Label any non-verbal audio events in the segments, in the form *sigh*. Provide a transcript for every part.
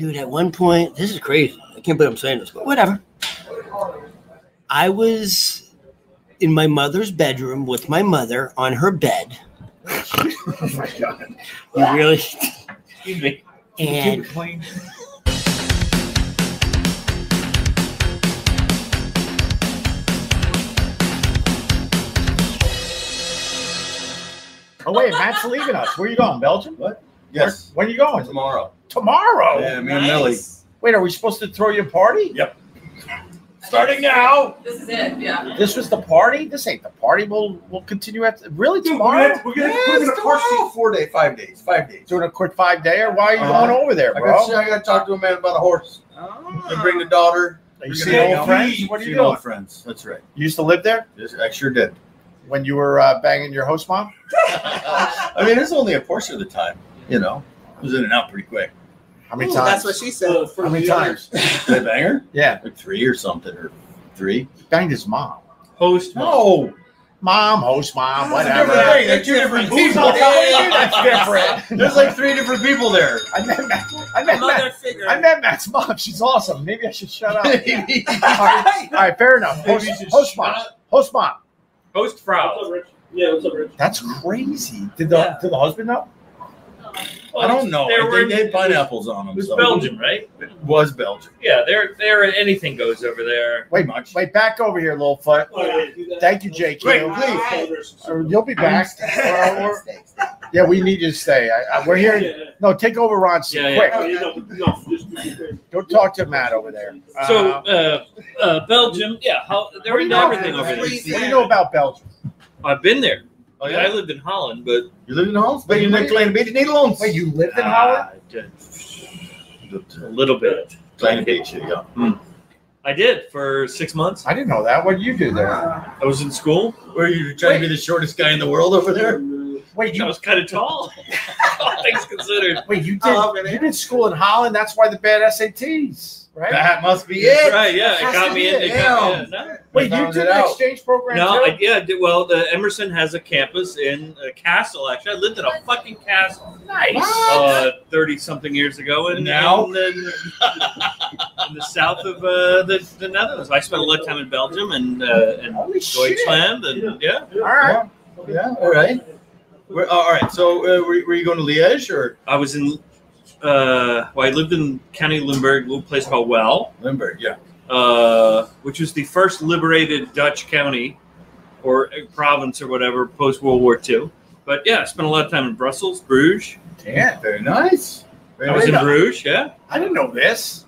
Dude, at one point, this is crazy. I can't believe I'm saying this, but whatever. I was in my mother's bedroom with my mother on her bed. oh my god. You really? Excuse me. And. Oh wait, Matt's leaving us. Where are you going? Belgium? What? Where, Yes. when are you going? Tomorrow. Tomorrow. Yeah, me and Millie. Wait, are we supposed to throw you a party? Yep. Starting now. This is it, yeah. This was the party. This ain't the party. We'll we'll continue at really Dude, tomorrow. We're gonna, Yes, we're gonna tomorrow. you four day, five days, five days. Doing a quick five day, or why are you Uh-huh. going over there, I bro? got, I got to talk to a man about a horse. And bring the daughter. Are you We're seeing gonna old friends? What are you doing? old friends. That's right. You used to live there Yes, I sure did. when you were uh, banging your host mom. *laughs* I mean, it's only a portion of the time. You know, it was in and out pretty quick. How many Ooh, times? That's what she said. How many times? *laughs* Did I bang her? Yeah, Like three or something, or three. banged his mom. Host mom. No, Mom, host mom, That's a whatever. different thing. They're two different Who's people. not *laughs* that's different? There's like three different people there. I met Matt. I met Matt. I met Matt's mom. She's awesome. Maybe I should shut up. *laughs* all, Maybe. right, all right, fair enough. Host, you host mom. up. Host mom. Host Frau. Yeah, what's up, Rich? That's crazy. Did the Yeah. did the husband know? I don't know. They I were they had pineapples on them. It was so- Belgium, right? It was Belgium. Yeah, they're they're anything goes over there. Wait, Much. wait, back over here, little foot. Oh, yeah. Thank you, JQ. Wait, please. Or You'll be back. Or- *laughs* or- yeah, we need you to stay. I, I, we're here. Yeah, No, take over Ron's seat, Yeah, yeah. quick. yeah. Oh, you know, no, just keep it. Go talk to Matt over there. So Uh, uh, uh, Belgium, yeah, how, they're do into everything over there. What do you know about Belgium? I've been there. Oh, yeah? I lived in Holland, but You lived in Holland? But you're not Kleine Beetje Nederlands. Wait, you lived in Ah, Holland? a little bit. Kleine Beetje, yeah. I did for six months. I didn't know that. What did you do there? I was in school. Were you trying to be the shortest guy in the world over there? Wait, I you was kind of tall, *laughs* all things considered. wait, you did really? you did school in Holland. That's why the bad SATs, right? That must be That's it. right. Yeah, it Has got me in. it. It got, yeah, Damn. no, Wait, you did an exchange program no, too? I, yeah. Did- Well, the Emerson has a campus in a castle. Actually, I lived in a fucking castle. nice. uh, 30 something years ago and Now? in, the, *laughs* in the south of uh, the, the Netherlands. I spent a lot of time in Belgium and uh, and Holy shit! And yeah. All right. Yeah, all right. We're, all right. So, uh, were, were you going to Liège or I was in uh, well, I lived in County Limburg, a little place called Well, Limburg? Yeah. uh, which was the first liberated Dutch county or province or whatever post World War II. But yeah, I spent a lot of time in Brussels, Bruges. Yeah, Very nice. Very I was nice. in Bruges, yeah. I didn't know this.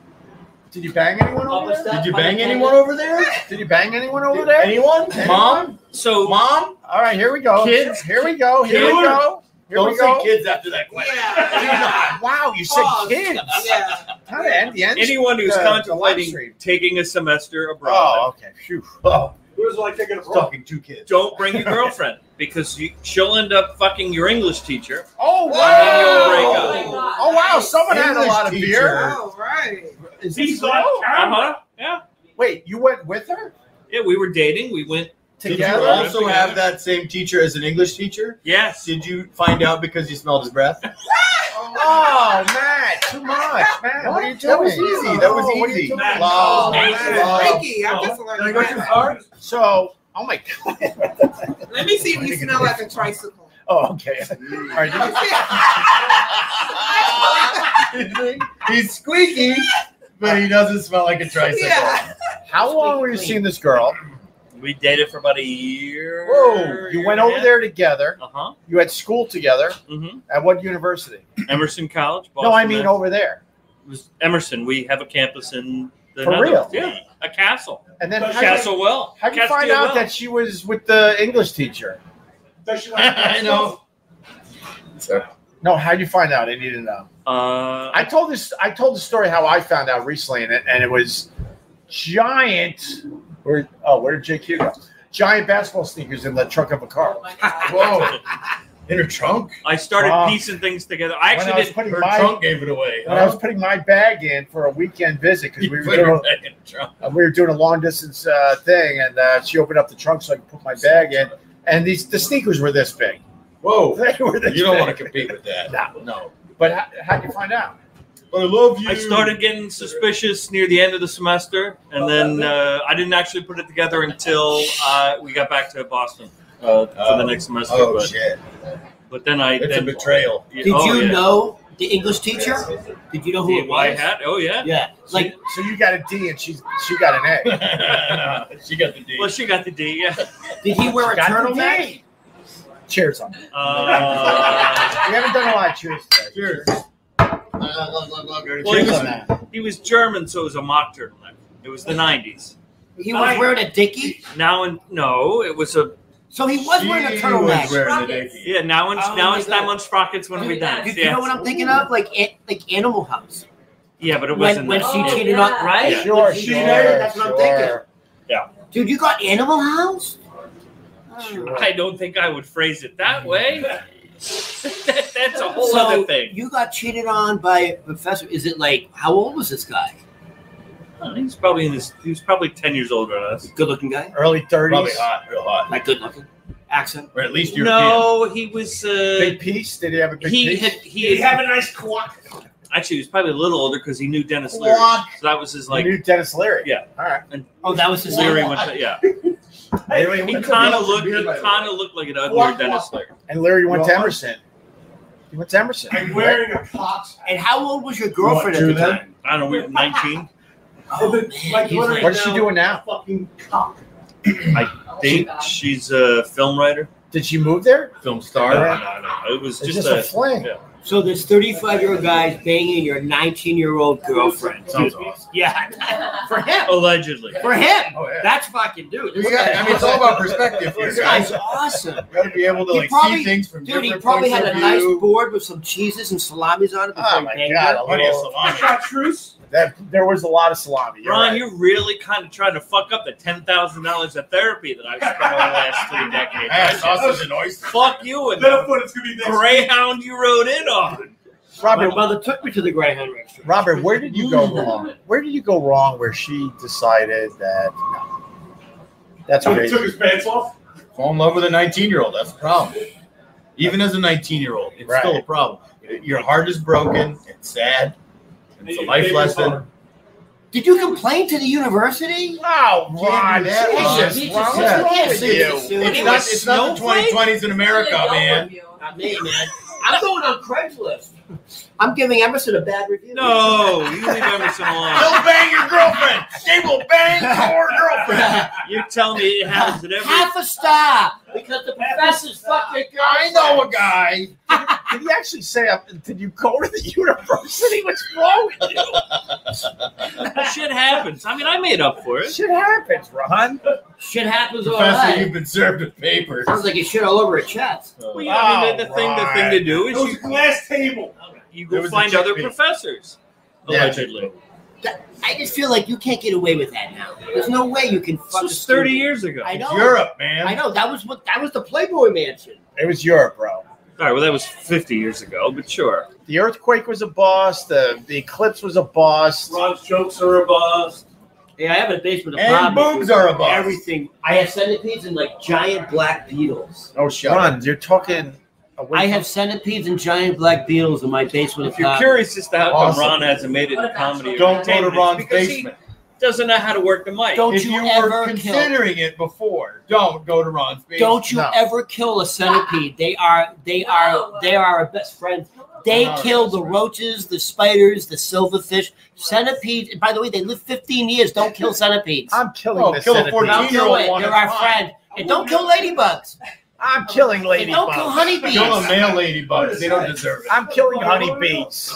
Did you bang anyone over there? Did you bang anyone over there? Did you bang anyone over there? Anyone? Mom? So Mom? All right, here we go. Kids? Here we go. Here we go. Here Don't we go. say kids after that question. Yeah. *laughs* Wow, you said Pause. kids. Yeah. How the end? The end? anyone who's the- the contemplating taking a semester abroad. Oh, okay. Phew. Oh, It was like taking a break. talking two kids. don't bring your girlfriend *laughs* because you, she'll end up fucking your English teacher. Oh And break wow! up. Oh. Oh wow! Nice. Someone had a lot of teacher. beer. Oh, right. Is He's this Uh huh. Yeah. Wait, you went with her Yeah, we were dating. We went. Did you together? also have that same teacher as an English teacher? Yes. Did you find out because you smelled his breath? *laughs* Oh, Matt, too much, man. What are you doing? That was easy. That was Oh, what are you easy. doing? Matt, Wow. no. That Wow. is freaky. I'm just Did I learning go too that. far? So, oh my god. Let me see if you smell like a tricycle. Oh, okay. All right. Let me see. He's squeaky, but he doesn't smell like a tricycle. Yeah. How long were you seeing this girl? We dated for about a year. Whoa! You went over there together. Uh huh. You had school together. Mm-hmm. At what university? Emerson College. no, I mean Mass. over there. It was Emerson. We have a campus in the For real? Yeah, a castle. And then how Castle Well. How'd you find out Well. that she was with the English teacher? Does she *laughs* like I know. No, how'd you find out? I need to know. Uh, I told this. I told the story how I found out recently, and it, and it was giant. Where? Oh, where did JQ go? Giant basketball sneakers in the trunk of a car. Oh. Whoa. In her trunk? I started Wow. piecing things together. I When actually I was did. putting Her my trunk gave it away. when I was putting my bag in for a weekend visit because You we were put her doing back in the trunk. uh, we were doing a long distance uh, thing, and uh, she opened up the trunk so I could put my bag in, and these the sneakers were this big. Whoa. *laughs* They were this You don't big. want to compete with that. No. No. But how, how'd you find out? But I love you. I started getting suspicious near the end of the semester, and then *laughs* uh, I didn't actually put it together until uh, we got back to Boston uh, for the next semester. Oh but, shit! but then I It's a then, betrayal. Yeah, Did oh, you yeah. know the English teacher? Did you know who the it white was? hat? Oh yeah. Yeah, like so you got a D and she's she got an A. *laughs* *laughs* she got the D. Well, she got the D. Yeah. did he wear a Got the turtleneck? D. Cheers on that. Uh, We haven't done a lot of cheers today. Cheers. Well, he Cheers was- on that. he was German, so it was a mock turtleneck. It was the '90s. He was wearing a dickie, Now and no, it was a so he was wearing a She was turtleneck. wearing the yeah. Now and Oh now my it's God. time on sprockets when we You, dance. you know what I'm thinking of? Like like Animal House. Yeah, but it wasn't. when that. she Oh, cheated yeah. on right? Yeah. Sure, she sure. cheated, That's what I'm thinking. sure. Dude, you got Animal House? Sure. I don't think I would phrase it that way. Oh. *laughs* that, that's a whole so other thing. you got cheated on by a professor. Is it like how old was this guy? He's probably in his. He was probably ten years older than us. Good looking guy? Early 30s. Probably hot, real hot. Like good looking? Accent? Or at least European. No, he was. Uh, Big piece. Did he have a big he piece? had. Did He he had, have a nice quack? actually he was probably a little older because he knew Denis Leary. What? So that was his Like, like. you knew Denis Leary. Yeah. All right. And, Oh, that was his Leary name? went to, yeah. *laughs* Leary He went kind of looked. He beer, by the kind of looked like an uglier Walk, Dennis walk. And Larry went to Emerson. He went to Emerson. I'm wearing a cock's And how old was your girlfriend You at the time? I don't know. We were nineteen. *laughs* Oh, oh man, Like, he's literally- like- What's she doing now? fucking cock. I think she's a film writer. Did she move there? Film star. No, no, no. It was It's just, just, a, a. fling. yeah. So this 35 year old guys banging your 19 year old girlfriend. Sounds awesome. Yeah, for him. Allegedly. For him. Oh yeah. That's fucking dude. You got- I mean, it's all about perspective here, This guy's guys. awesome. You got to be able to He like probably- see things from Dude, he probably had a of nice board with some cheeses and salamis on it. Oh, before Oh my God, a Plenty of little- salami. Chartreuse? That there was a lot of salami. You're Ron, right. you're really kind of trying to fuck up the ten thousand dollars of therapy that I've spent over the last *laughs* three decades. Yeah, sausage and oyster. Fuck you and Then the I'll it's gonna be next Greyhound you rode in on. My Robert, mother took me to the Greyhound restaurant. Robert, where did you go mm-hmm. wrong? Where did you go wrong where she decided that no, that's week. He crazy? took his pants off. Fall in love with a 19 year old. That's the problem. Even as a 19 year old, it's still a problem. Your heart is broken. It's sad. It's a life lesson. Did you complain to the university? Oh, Can't Ron, that, Jesus, Ron. Ron, what's yeah. wrong with you? see, It's not, it's not the 2020s in America, man. Not me, man. I'm going on Craigslist. I'm giving Emerson a bad review. No, you leave Emerson alone. *laughs* They'll bang your girlfriend. They will bang your girlfriend. *laughs* you tell telling me it happens at every. Half a star because the professor's fucking. I know a guy. *laughs* Did he actually say, uh, did you go to the university? What's wrong with you? Shit happens. I mean, I made up for it. Shit happens, Ron. Shit happens all Professor, right. you've been served with papers. Sounds like you shit all over a chest. Well, yeah, I mean, the, the thing, the thing to do It is was a glass table. You It go find other bait. professors. Yeah. Allegedly, I just feel like you can't get away with that now. There's no way you can this fuck. was 30 years ago. I It's. Europe, man. I know that was what that was the Playboy Mansion. It was Europe, bro. All right, well, that was 50 years ago, but sure. The earthquake was a boss. The the eclipse was a bust. Ron's jokes are a boss. Yeah, I have a basement. of And problems boobs with are a boss. Everything. I have centipedes and like giant black beetles. Oh, shut up. You're talking. Away I have centipedes and giant black beetles in my basement. If you're curious as to how come Awesome. Ron hasn't made it in comedy, or Don't go to entertainment, Ron's it's because basement. He doesn't know how to work the mic. Don't if you, you, ever were kill? considering it before, don't go to Ron's basement. Don't you No. ever kill a centipede? They are they are they are our best friends. They All right. kill the roaches, the spiders, the silverfish, centipedes. and By the way, they live 15 years. Don't kill centipedes. I'm killing Oh, the kill a centipede. 14 Don't year do old it. one They're is our fine. friend. And don't kill ladybugs. I'm killing And don't kill ladybugs. honeybees. Kill a male ladybugs. They don't deserve it. I'm killing honeybees.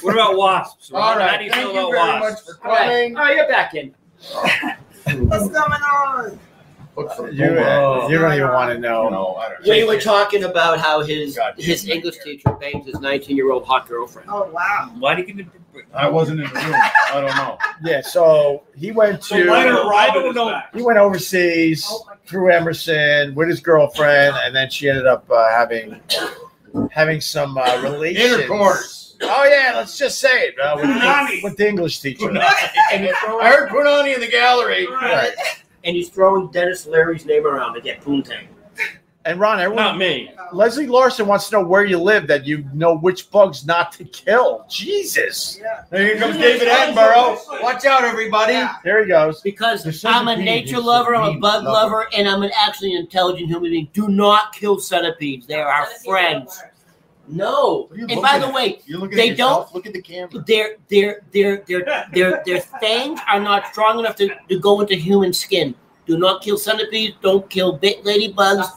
What about wasps? Ron? All How do you Thank feel you about very much wasps? for All right. coming. All right, you're back in. What's going on? Look for You, Boomer. Uh, you don't even want to know. No, I don't know. We were talking about how his God, his yeah. English teacher banged his 19 year old hot girlfriend. Oh wow. Why do you get I wasn't in the room. I don't know. Yeah, so he went to I Robin don't know. back. he went overseas through Emerson with his girlfriend, and then she ended up uh, having having some uh, relations. Intercourse. Oh yeah, let's just say it uh, with, Punani. with, with the English teacher. And he's I heard Punani in the gallery. Right. and he's throwing Denis Leary's name around to get poontang. And Ron, everyone, Not me. Leslie Larson wants to know where you live, that you know which bugs not to kill. Jesus. Yeah. Here comes David Attenborough. Watch out, everybody. Yeah. There he goes. Because The I'm a centipede nature is lover, I'm a bug lover. lover, and I'm an actually intelligent human being. Do not kill centipedes. They are our friends. No. What are you And by looking the at? way, they look at they Look at the camera. their their their their their their fangs are not strong enough to, to go into human skin. Do not kill centipedes. Don't kill bit ladybugs.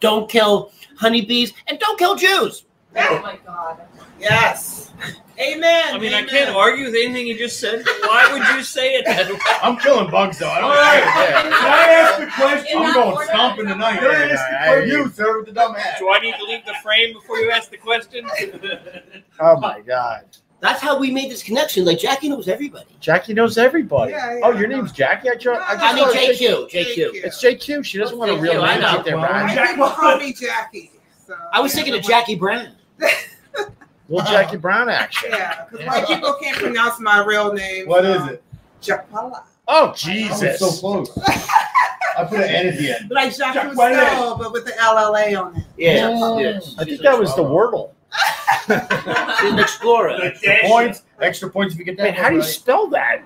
Don't kill honeybees, and don't kill Jews. Oh my god. Yes. Amen. I mean, I can't argue with anything you just said. Why would you say it that *laughs* way? I'm killing bugs though. I don't All right. care. Can I ask the question? I'm going order? stomping tonight. Can I ask the Hey, question? you, sir, with the dumb hat. Do I need to leave the frame before you ask the question? *laughs* Oh my God. That's how we made this connection. Like Jackie knows everybody. Jackie knows everybody. Yeah, yeah, oh, your name's Jackie? I, try, I just I mean thought it was JQ. JQ. It's JQ. She doesn't oh, want a real JQ, I name know. out there, Well, man. Jack- People call me Jackie. So, I was yeah, thinking of so- Jackie Brown. *laughs* well, Jackie Brown action. Yeah, because white people can't pronounce my real name. What so- is it? Japala. Oh, I was Jesus. so close. I put an N at the end. Like Jacques Jack Cousteau, but with the LLA on it. Yeah. Oh. yes. I think that was the Wordle. She's an explorer. Extra points. Extra points if you get that. Wait, how do you right. spell that?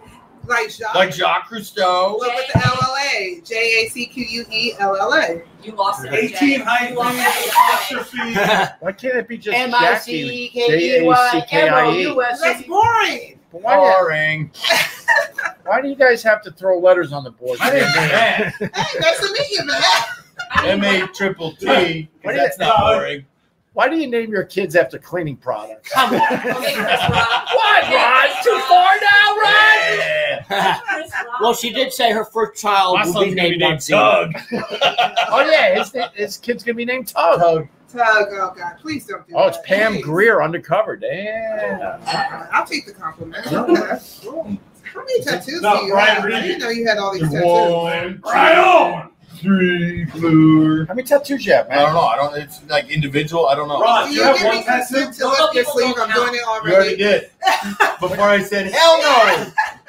Like Jacques. Like Jacques Cousteau. but with the LLA. J A C Q U E L L A. You lost it. 18 Jay. high You lost it. apostrophe. Why can't it be just M I Jackie? C K E Y M O U That's S E. boring. Why, Boring. *laughs* why do you guys have to throw letters on the board? My name's Matt. Hey, nice to meet you, man. M A triple T. What do That's not boring. Why do you name your kids after cleaning products? Come on. Okay, Chris Rock. *laughs* What, Ron? Too far now, Ron? Yeah. *laughs* Well, she did say her first child My will be gonna be named named Doug. *laughs* oh yeah, his, his kid's gonna be named Tug. Tug. Tug, oh God, please don't do Oh, it's. Pam Please. Grier undercover. Damn. I'll take the compliment. How many tattoos No, do you Brian have? I didn't know you had all these tattoos. One, Right on. Three, four. How many tattoos you have, man? I don't know. I don't. It's like individual. I don't know. Ron, Do you you have one tattoo? to lift your People sleeve? don't I'm doing it already. You already already. did. *laughs* Before I said hell no.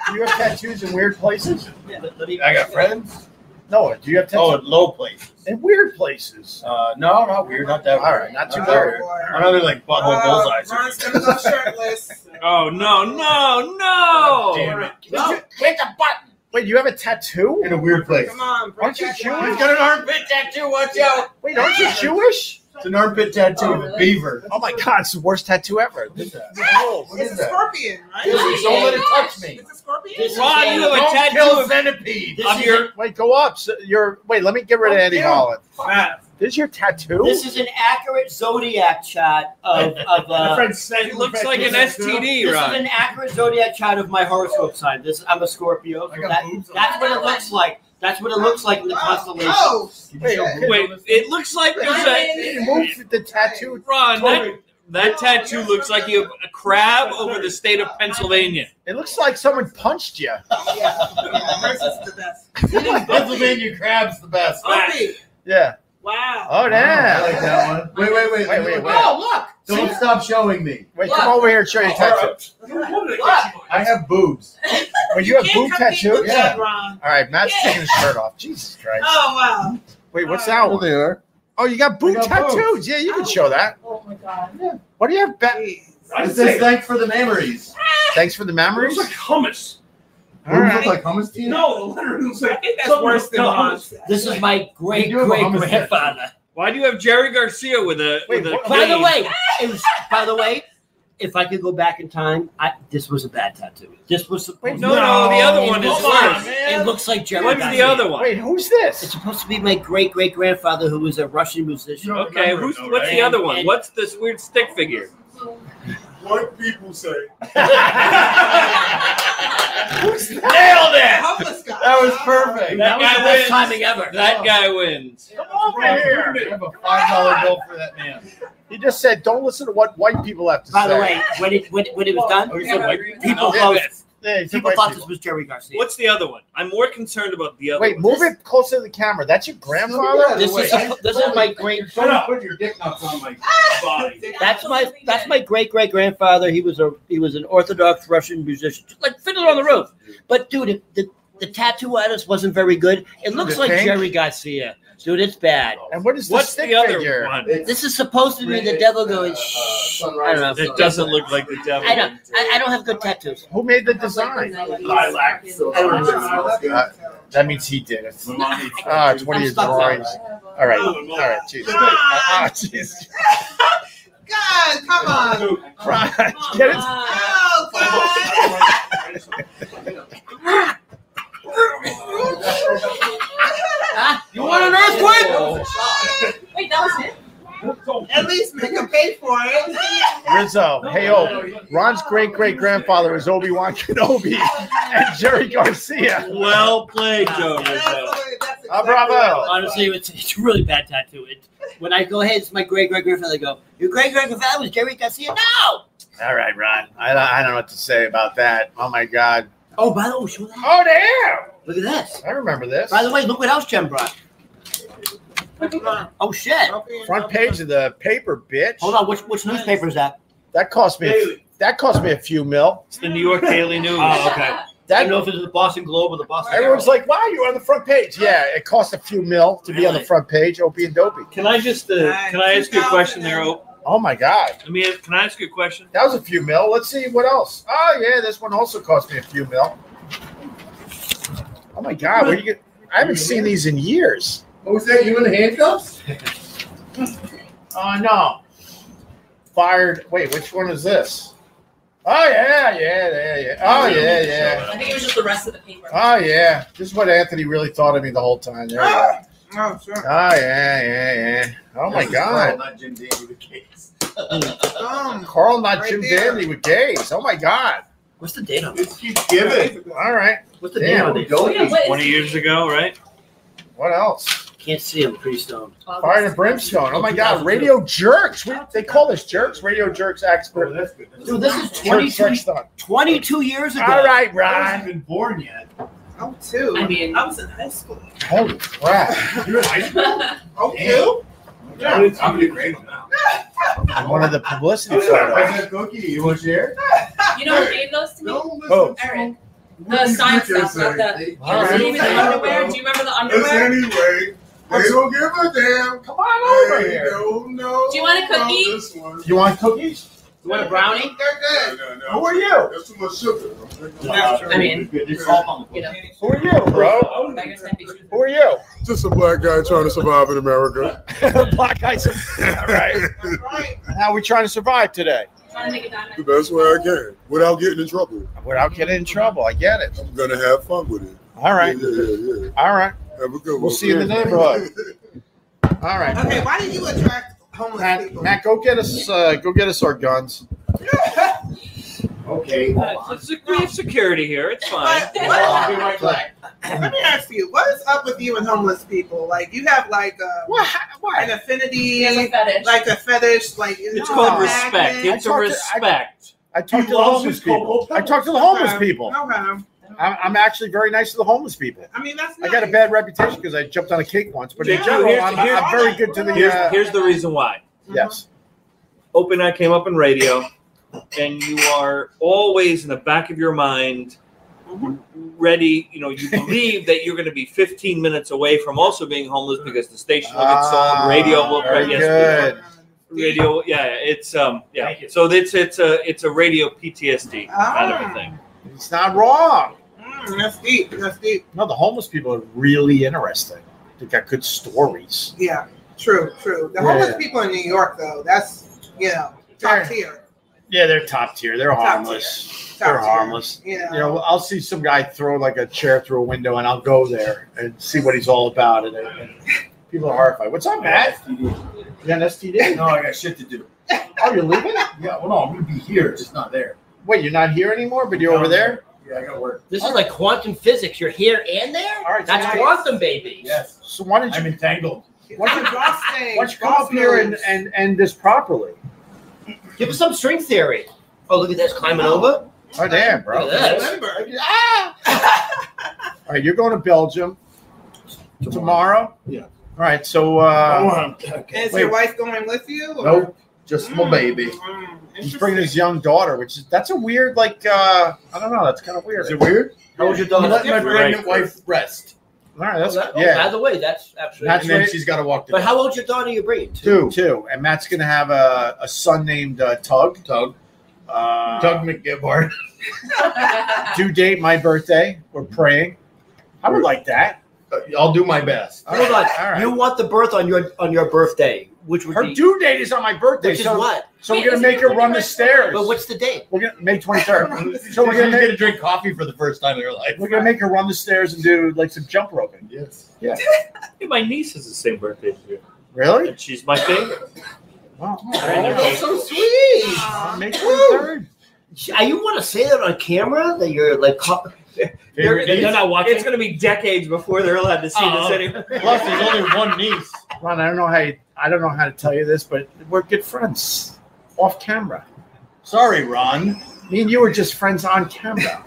Do you have tattoos in weird places? Let- let me- I got friends. No. Do you have Oh, tattoos at low places. in weird places? Uh, no, not weird. Not that. All right, not too Not weird. weird. boy. Another like butthole Uh, bullseyes. Ron's gonna go shirtless. *laughs* Oh no, no, no! Damn it. No. Hit the button. Wait, you have a tattoo? In a weird place. Come on, break Aren't you that Jewish? wine. He's got an armpit tattoo. Watch out. Wait, aren't you Jewish? It's an armpit tattoo Oh, of a really? beaver. Oh my God, it's the worst tattoo ever. What is that? Oh, What It's is a that? scorpion, right? Don't let it touch me. It's a scorpion. This is Ron, you have a tattoo kill of centipede. This of is your. Wait, go up. So you're wait. Let me get rid of Andy Holland. Matt, This is your tattoo. This is an accurate zodiac chart of, of *laughs* uh, friend said It looks like an STD, This is Ron. an accurate zodiac chart of my horoscope sign. This I'm a Scorpio. So that, that's what it looks like. That's what it looks like in the constellation. Oh, Wait. Wait, it looks like there's a. Move the tattoo. Ron, that, that tattoo looks like you have a crab over the state of Pennsylvania. It looks like someone punched you. yeah. yeah. Hers the best. *laughs* Pennsylvania crab's the best. Opie. Yeah. Wow. Oh yeah. I like that one. Wait, wait, wait, Wait, wait, wait. Oh, look. Don't stop showing me. Wait, come over here and show your tattoo. I have boobs. *laughs* Wait, you have boob compete tattoo? Yeah. that, Ron. All right, Matt's taking his shirt off. Jesus Christ. Oh, wow. Wait, what's that one? they. Oh, you got boob I got boobs. tattoos. Yeah, you can show that. Oh my god. What do you have? Ba- It says thanks for the memories. Ah. Thanks for the it memories. looks like hummus. All Boobs look like hummus to you? No, the letter looks like I think that's something worse than no, Ron's. This is my great You do have a great hummus grandfather. Why do you have Jerry Garcia with a Wait, with a what- By the cane? way, it was, by the way, if I could go back in time, I, this was a bad tattoo. This was supposed Wait, No, no, the other one is Come on, worse. It looks like Jerry. What's the Garcia. other one? Wait, who's this? It's this? supposed to be my great great grandfather who was a Russian musician. You don't Okay, remember who's it, though, what's right? the other one? And- What's this weird stick figure? What people say. *laughs* Nailed it! Homeless guy. That was perfect. That was guy the best wins. timing ever. That guy wins. Come over here. I have a five dollar bill for that man. He just said, "Don't listen to what white people have to By say." By the way, when it when, when it was done, Oh, you white people? people Yeah, thought but- Yeah, people thought people. this was Jerry Garcia. What's the other one? I'm more concerned about the other Wait, one. move it closer to the camera. That's your grandfather. This is this is *laughs* my great. Shut up. Put your dick nuts on my body. *laughs* That's my that's my great great grandfather. He was a he was an Orthodox Russian musician, just like Fiddler on the Roof. But dude, it, the the tattoo artist wasn't very good. It looks like? Jerry Garcia. Dude, it's bad. And what is the What's stick the other figure? one? This is supposed to be the devil going. Shh. I don't know. It doesn't look like the devil. I don't. I, I don't have good tattoos. Who made the design? Lilac. Uh, that means he did it. Ah, it's one of I'm your stuck drawings. All right, all right, jeez. Ah, jeez. God, come on. *laughs* Right, Get it? Oh, God. *laughs* *laughs* Ah, you want an earthquake? Wait, that was it? At least make him pay for it. Rizzo, hey, oh, Ron's great great grandfather is Obi Wan Kenobi *laughs* and Jerry Garcia. Well played, Joe Rizzo. Exactly Ah, bravo. what- Honestly, it's, it's a really bad tattoo. It, when I go, hey, it's my great great grandfather. I go, your great great grandfather was Jerry Garcia. No. All right, Ron. I, don't- I don't know what to say about that. Oh my God. Oh, by the way, show that. Oh damn! Look at this. I remember this. By the way, look what else Jen brought. Oh shit! Front page of the paper, bitch. Hold on, which which newspaper is that? That cost me. A, that cost me a few mil. It's the New York Daily News. Oh, okay. *laughs* I don't know if it's the Boston Globe or the Boston. everyone's like, "Wow, you're on the front page." Yeah, it cost a few mil to be on the front page. Opie and Dopey. Can I just uh, can I ask you a question there? Ope? Oh my God, I mean, can I ask you a question? that was a few mil. Let's see what else. Oh yeah, this one also cost me a few mil. Oh my God, where you get? I haven't seen these in years. What was that? You in the handcuffs? Oh *laughs* no. Fired. Wait, which one is this? Oh yeah, yeah, yeah, yeah. Oh yeah, yeah. I think it was just the rest of the paper. Oh yeah. This is what Anthony really thought of me the whole time. There you go. Oh, sure. Oh yeah, yeah, yeah. Oh my God. Carl, Not Jim Dandy with cakes. *laughs* Um, Carl, not Right Jim there. Dandy with gays. Oh my God. What's the date on it? It keeps giving. All right. What's the Damn, date on it? Oh, yeah, Twenty years ago, right? What else? Can't see. I'm pretty stoned. Fire and brimstone. Oh my God. Radio jerks. We, they call this jerks. Radio jerks Oh, expert. that's good. Dude, this is 22, 22 years ago. All right, I wasn't Ron. even born yet. oh, two. I mean- I was in high school. Holy crap. *laughs* You're in high school? *laughs* Oh, two? Yeah. I'm in grade now. *laughs* And one of the publicity What's photos. that cookie? You want to share? You know who gave those to me? No, Oh. listen. Eric. The you science stuff, not say? the. All right. Maybe the underwear. Do you remember the Listen underwear? anyway. They don't give a damn. Come on over They here. don't know Do you want a cookie? You want cookies? You want a brownie? They're good. No, no, no. Who are you? There's too much sugar. I mean, It's all on you know, Who are you, bro? beggars can't be choosers. Who are you? Just a black guy trying to survive in America. *laughs* Black guys. All right. Right. *laughs* How are we trying to survive today? Trying to make. The best way I can without getting in trouble. Without getting in trouble. I get it. I'm gonna have fun with it. All right. Yeah, yeah, yeah. All right. Have a good one. We'll see you in the neighborhood. *laughs* All right. Okay, why did you attract homeless Matt, people? Matt, go get us. Uh, go get us our guns. *laughs* Okay. Uh, it's a- we have security here. It's fine. What- what- *laughs* Let me ask you, what is up with you and homeless people? Like, you have like a, What? an affinity, a fetish. like a fetish, like It's No. called respect. It's a to to- I- respect. I talked to the homeless people. I talked to the homeless people. Okay. I'm, I'm actually very nice to the homeless people. I mean, that's I got a bad reputation because I jumped on a cake once, but in general, here's- I'm, here's- I'm very good to the. Here's, Uh, here's the reason why. yes. Open I came up in radio, and you are always in the back of your mind ready. You know, you believe that you're going to be 15 minutes away from also being homeless because the station will get sold, radio will. Ah, very yes, good. Radio, yeah, it's um, yeah. So it's it's a it's a radio PTSD kind of a Ah. thing. It's not wrong. Mm, that's deep. That's deep. No, the homeless people are really interesting. They got good stories. Yeah, true, true. The Yeah. homeless people in New York, though, that's you know top They're- tier. Yeah, they're top tier. They're Top harmless. Top They're tier. harmless. Yeah. You know, I'll see some guy throw like a chair through a window, and I'll go there and see what he's all about. And, and people are horrified. What's up, Matt? You got an STD? *laughs* No, I got shit to do. Oh, you're leaving? Yeah, well, no, I'm gonna be here, just not there. Wait, you're not here anymore, but you're over there. Yeah, I got work. This is like quantum physics. You're here and there. All right, That's so- quantum, baby. Yes, So why don't you? I'm you entangled. why don't you, Exhausting. why don't you come up here and, and end this properly? Give us some string theory. Oh, look at this climbing over. Oh damn, bro! Look at this. Remember, Ah! *laughs* All right, you're going to Belgium tomorrow. Yeah. All right, so uh, is Wait. your wife going with you? or- Nope, just my Mm, baby. mm, he's bringing his young daughter, which is that's a weird like uh, I don't know, that's kind of weird. Is it weird? How was your daughter? letting my different. pregnant wife rest. All right, that's Oh, that- oh, yeah. By the way, that's absolutely. That's and then right. she's got to walk but how old's your daughter you're bringing? Two, two, and Matt's gonna have a, a son named uh, Tug. Tug. Uh, Tug McGibbard. *laughs* due date my birthday. We're praying. I would like that. I'll do my best. All Hold on. right, all right. You want the birth on your on your birthday, which would Her be due date is on my birthday, which is so, what? so we're gonna make her run the stairs. But what's the date? We're gonna May twenty third. *laughs* so we're gonna going make to drink coffee for the first time in her life. we're gonna make her run the stairs and do like some jump roping. Yes. *laughs* Hey, my niece has the same birthday as you, Really? and she's my favorite. Wow. Oh, so sweet. Uh, May twenty third. Are you want to say that on camera that you're like? Co- They're, they're not watching. It's going to be decades before they're allowed to see Oh. this anyway. *laughs* Plus, there's only one niece. Ron, I don't know how you, I don't know how to tell you this, but we're good friends off camera. Sorry, Ron. Me and you were just friends on camera.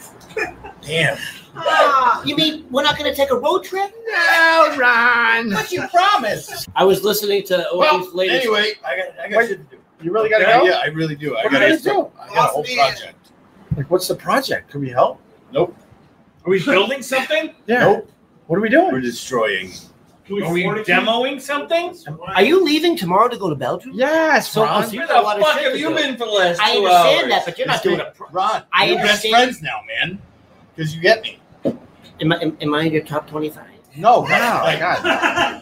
Damn. Ah, You mean we're not going to take a road trip? No, Ron. But you promised. I was listening to Opie's Well, latest. anyway, I got, I got Wait, shit to do. You really gotta yeah, go. yeah, I really do. I got are you gonna do? I got a whole project. Like, what's the project? Can we help? Nope. Are we building something? *laughs* Yeah. Nope. What are we doing? We're doing? destroying. Are we demoing something? Are you leaving tomorrow to go to Belgium? Yes, So, Ron. you Where the lot of fuck have you been for the last I two understand hours? that, but you're not doing a. Pro- Ron, I we're best understand- friends now, man. Because you get me. am, I, am, am I in your top twenty-five? No, no, God,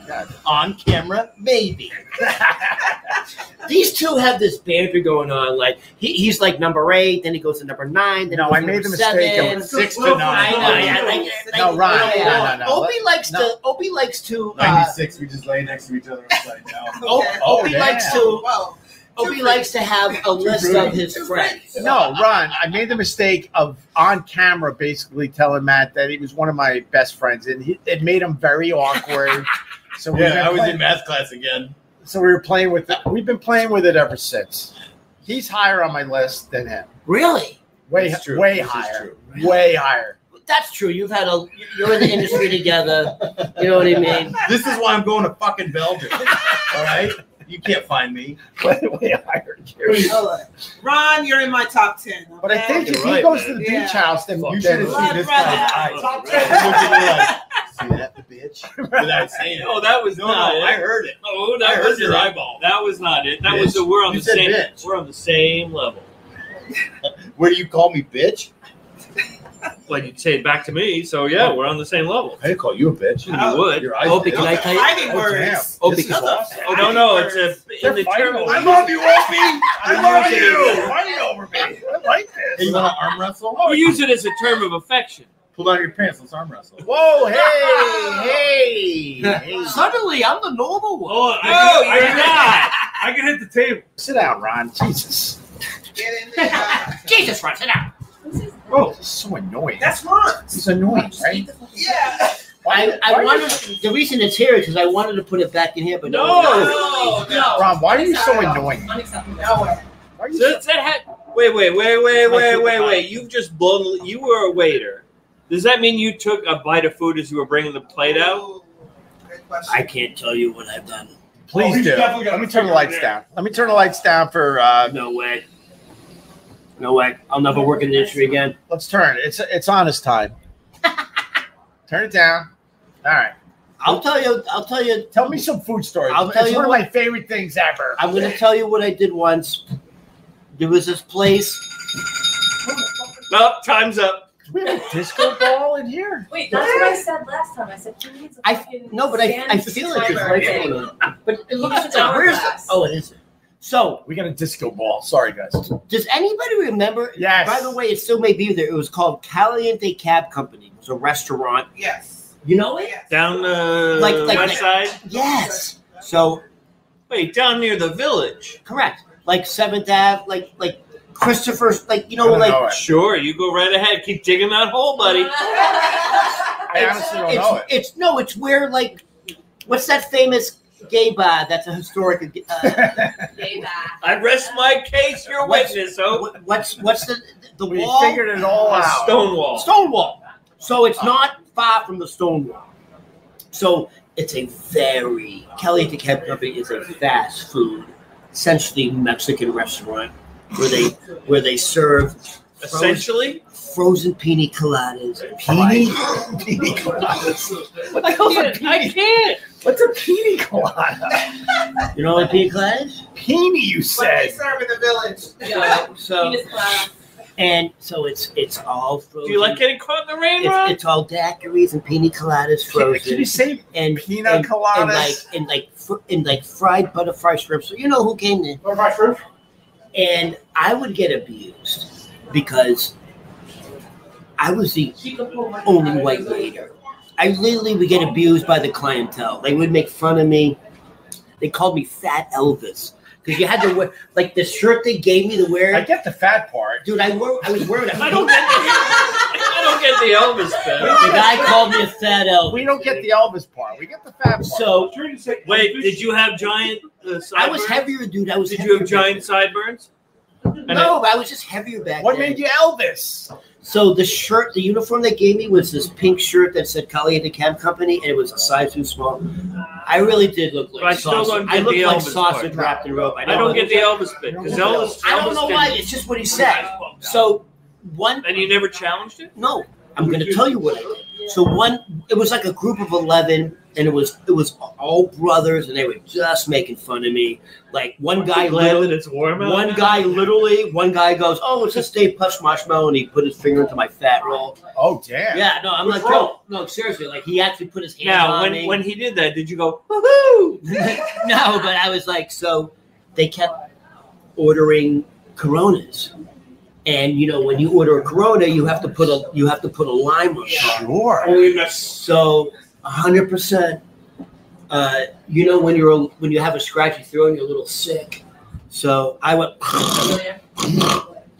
God. *laughs* On camera, maybe. *laughs* These two have this banter going on. Like he, he's like number eight, then he goes to number nine. Then No, I made number the mistake of seven. Six to I nine. know, yeah, like, like, No, Ron, yeah, no, no, no. Opie likes No. to. Opie likes to. Uh, 96, we just lay next to each other upside down. O- Okay. Oh, Opie damn. likes to. Whoa. Opie likes to have a list of his friends. No, Ron, I made the mistake of on camera basically telling Matt that he was one of my best friends, and he, it made him very awkward. *laughs* So we Yeah, I was in math class again. so we were playing with it. We've been playing with it ever since. He's higher on my list than him. Really? Way, It's true. way This higher. true. Way higher. That's true. You've had a. You're in the industry together. You know what I mean? *laughs* This is why I'm going to fucking Belgium. All right? You can't find me. Way, way higher. Gary. Oh, Ron, you're in my top ten. But I think if You're he right, goes man. to the beach Yeah. house, then You should have seen this guy's eyes. Top He ten. looked at me See that, the bitch? *laughs* Without saying it. No, that was No, not no, it. I heard it. Oh, I that heard was your it. eyeball. That was not it. That was the we're on You the said same. bitch. We're on the same level. *laughs* Where do you call me bitch? *laughs* Well, you'd say it back to me, so yeah, we're on the same level. I didn't call you a bitch. You would. Your eyes Opie, did. can I tell you? Fighting Oh, words. Opie, This is can- awesome. Oh no, no, it's a in the fighting I love you, Opie. I love you. Fighting over me. I like Hey, this. you want to arm wrestle? Oh, we use it as a term of affection. Pull down your pants. Let's arm wrestle. Whoa, hey, *laughs* hey, hey. *laughs* Suddenly, I'm the normal one. Oh, you're not. I can hit the table. Sit down, Ron. Jesus. Get in there. Jesus, Ron, sit down. Oh, this is so annoying. That's Ron. It's annoying, *laughs* right? Yeah. I, I wanted the reason it's here is because I wanted to put it back in here, but No. No, no. Ron, why are you so annoying? Unacceptable. No way. Why are you So so- that had, wait, wait, wait, wait, wait, wait, wait. You've just blown. You were a waiter. Does that mean you took a bite of food as you were bringing the plate out? Ooh, Good question. I can't tell you what I've done. Please Oh, do. Let me turn the lights down. Let me turn the lights down for. uh No way. No way. I'll never work in the industry again. Let's turn. It's it's honest time. *laughs* turn it down. All right. I'll tell you. I'll tell you. Tell me some food stories. I'll it's tell you one what- of my favorite things ever. I'm going to tell you what I did once. There was this place. No, time's up. Do we have a disco ball in here? Wait, that's what I said last time. I said he needs a I fucking no, but I, I feel like there's timer. lights going on. But it looks like where's the, oh, it is. So, We got a disco ball. Sorry, guys. does anybody remember? Yes. By the way, it still may be there. It was called Caliente Cab Company. It was a restaurant. Yes. You know it? Yes. Down the Like- like- west side. Yes. So Wait, down near the village. correct. Like Seventh Ave, like like Christopher's, like you know, like know. Sure, you go right ahead. Keep digging that hole, buddy. *laughs* I honestly don't it's, know it. It's no, it's where like what's that famous gay bar that's a historic uh, *laughs* Yay, that. I rest my case. Your What's- witness. Oh, what- what's what's the the we wall? figured it all a out. Stonewall. Stonewall. So it's not far from the Stonewall. So it's a very Caliente Cab Company is a fast food, essentially Mexican restaurant where they where they serve Essentially, frozen pina coladas. Pina, pina *laughs* coladas. What the hell's a I pina? can't. What's a pina colada? *laughs* You know what a pina coladas? Pina, you What they said. serve in the village. So, *laughs* so and so it's it's all frozen. Do you like getting caught in the rain, It's, it's all daiquiris and pina coladas Can, frozen. can you say and pina and, coladas? and like and like fr- and like fried butterfly shrimp. So you know who came in. Butterfly shrimp. And I would get abused because I was the She could pull my only white waiter. I literally would get abused by the clientele. They would make fun of me. They called me Fat Elvis because you had to wear like the shirt they gave me to wear. I get the fat part. Dude, I wore I was wearing a I don't get the I don't get the Elvis part. The guy called me a fat Elvis. We don't get the Elvis part. We get the fat part. So Wait, did you have giant? Uh, I was heavier, dude. I was. Did you have giant sideburns? then. No, I was just heavier back what then. made you Elvis? So the shirt, the uniform they gave me was this pink shirt that said Caliente Cab Company, and it was a size too small. I really did look But I like still sausage. don't I get looked the like Elvis sausage part. wrapped in rope. I, I don't get the Elvis bit because Elvis. I don't Elvis know why. It's just what he said. So one, And you never challenged it? no, I'm going to tell you what I did. So one, it was like a group of eleven, and it was it was all brothers, and they were just making fun of me. Like one guy, glad that it's warm out. one now? guy literally, one guy goes, "Oh, it's a Stay Puft Marshmallow," and he put his finger into my fat roll. Oh damn. Yeah, no, I'm Which not roll? No, seriously, like he actually put his hand Now, on when me. when he did that, did you go woohoo? *laughs* no, but I was like, so they kept ordering Coronas, and you know when you order a Corona, you have to put a you have to put a lime on top. Sure. So, hundred percent. Uh, you know when you're when you have a scratchy throat and you're a little sick. So I went,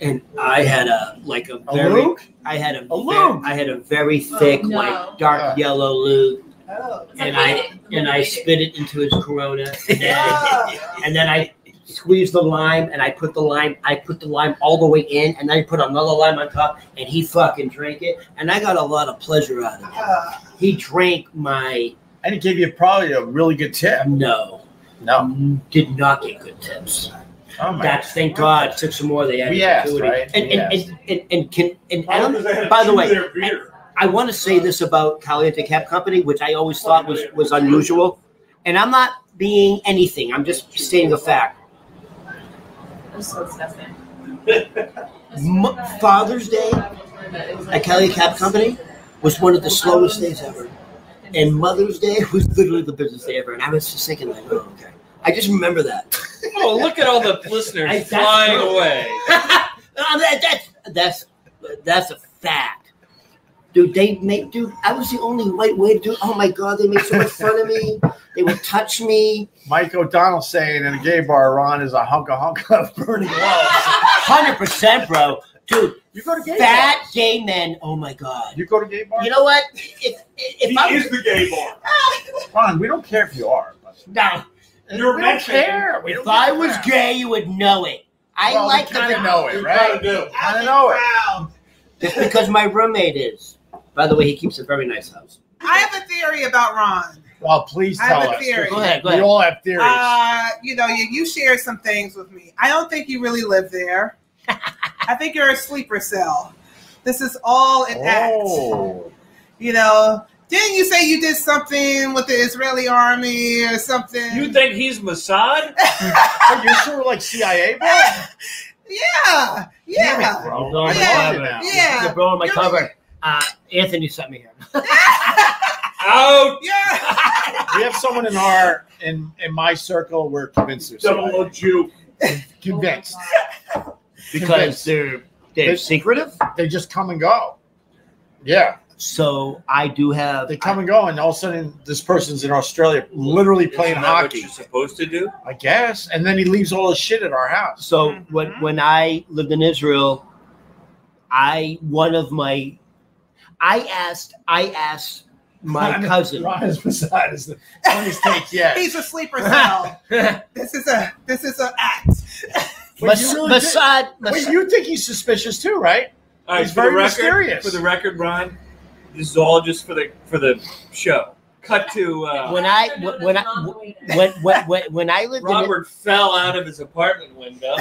and I had a like a A very Luke? I had a, A very, Luke? I had a very thick no. like dark Yeah. yellow Luke, Oh. and I and I spit it into his Corona, and then, *laughs* and then I squeezed the lime, and I put the lime, I put the lime all the way in, and then I put another lime on top, and he fucking drank it, and I got a lot of pleasure out of it. Ah. He drank my And he gave you probably a really good tip. no, No. did not get good tips. Oh my. That's thank God. Took some more. They had We asked, right? And We and, and, and and can and I don't, by the way, I want to say this about Caliente Cab Company, which I always thought was was unusual, and I'm not being anything. I'm just stating a fact. That's so disgusting. M- Father's Day at Caliente Cab Company was one of the slowest days ever, and Mother's Day *laughs* was literally the busiest day ever. And I was just thinking, like, oh, okay. I just remember that. *laughs* Oh, look at all the listeners *laughs* I- flying away. That- that's that's that's a fact. Dude, they make dude. I was the only white waiter. Dude, oh my god, they made so much fun of me. They would touch me. Mike O'Donnell saying in a gay bar, Ron is a hunk of hunk of burning love. Hundred percent, bro. Dude, You go to gay fat bars. gay men. Oh my god. You go to gay bars? You know what? If if I was the gay bar. *laughs* Ron, we don't care if you are. but- no, You're we don't Mexican. care. We if don't I give a was gay, you would know it. I Well, like the kinda know it, right? gotta do. I know it. Proud. It's because my roommate is. By the way, he keeps a very nice house. I have a theory about Ron. Well, please I tell have a us. theory. Go ahead, go We all have theories. Uh, you know, you, you shared some things with me. I don't think you really live there. *laughs* I think you're a sleeper cell. This is all an act. oh. You know, didn't you say you did something with the Israeli army or something? You think he's Mossad? You're sort of like CIA, bro? *laughs* yeah, yeah. Damn it, bro. You're blowing Yeah, my cover. yeah. You're blowing my You're- cover. Uh, Anthony sent me here. *laughs* Out. Yeah. We have someone in our in in my circle. We're convinced they're Double CIA. Jew. convinced. because Convinced. they're they're They- secretive. They just come and go. Yeah, So I do have. they come and go, and all of a sudden, this person's in Australia, literally playing Isn't that what hockey. you're supposed to do? I guess, and then he leaves all his shit at our house. So Mhm. when when I lived in Israel, I one of my, I asked I asked my Ron- cousin. Ron is beside us. The funniest take *laughs* yet. He's a sleeper cell. *laughs* this is a this is an act. *laughs* But Mas- you really think- Mossad, Wait, you think he's suspicious too, right? All right, He's very record, mysterious. For the record, Ron, this is all just for the for the show. Cut to uh, when I when I when when when, when I lived Robert fell out of his apartment window.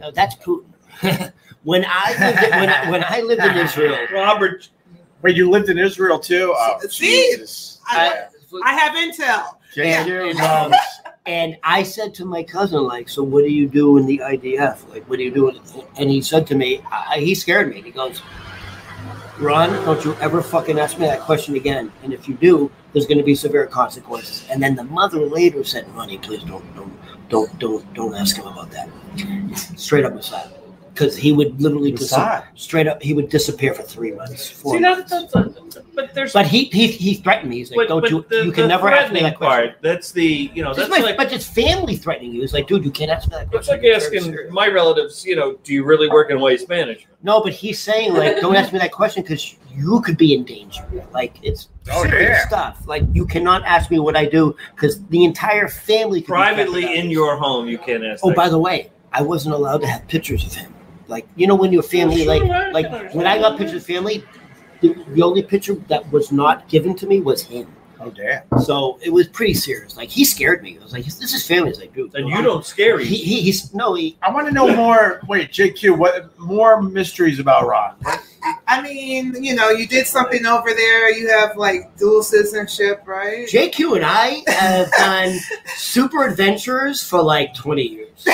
no, that's Putin. When I lived in, when, I, when I lived in Israel, *laughs* Robert, Wait, you lived in Israel too? Oh, See? Jesus. I, I have intel. Thank Yeah. you. *laughs* And, um, and I said to my cousin, like, so what do you do in the IDF? Like, what do you do? And he said to me, I, he scared me. He goes, Ron, don't you ever fucking ask me that question again. And if you do, there's going to be severe consequences. And then the mother later said, Ronnie, please don't, don't, don't, don't, don't ask him about that. Straight up aside. Because he would literally dis- Mossad? straight up, he would disappear for three months. Four see months. that's, that's but there's But he, he he threatened me. He's like, but, "Don't but you? the, you can never ask me threatening that question." part. That's the you know Just that's my, like but it's family threatening you. It's like, dude, you can't ask me that it's question. like It's very asking serious. my relatives. You know, do you really work in waste management? No, but he's saying like, don't ask me that question because you could be in danger. Like it's Oh, serious yeah. stuff. Like you cannot ask me what I do because the entire family could be Privately in your home, you can't ask. Oh, that by the way, I wasn't allowed to have pictures of him. Like you know, when your family, Sure, like, like when I got pictures of family, the, the only picture that was not given to me was him. Oh, damn. So it was pretty serious. Like he scared me. I was like, this is family. He's like, dude, and you don't scare He, he he's no he. I want to know more. Wait, JQ, what more mysteries about Ron? I mean, you know, you did something over there. You have like dual citizenship, right? JQ and I have done super adventures for like 20 years.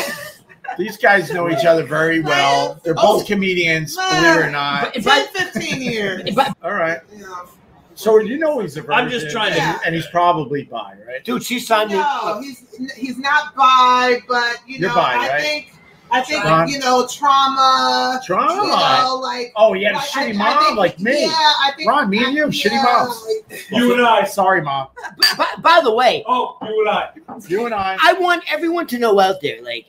These guys know each other very well. They're oh, both comedians, believe it or not. But, 10, 15 years. but All right. You know. So you know he's a virgin. I'm just trying to- and, and he's probably bi, right? dude, she signed me. No, he's he's not bi, but you You're know, bi, I right? think I think Ron? you know trauma. Trauma. You know, like Oh, he had a like, shitty I- I mom think- like me. Yeah, I think Ron, me and you, shitty moms. like- You and I. Sorry, mom. By, by the way, Oh, you and I. You and I. I want everyone to know out there, like,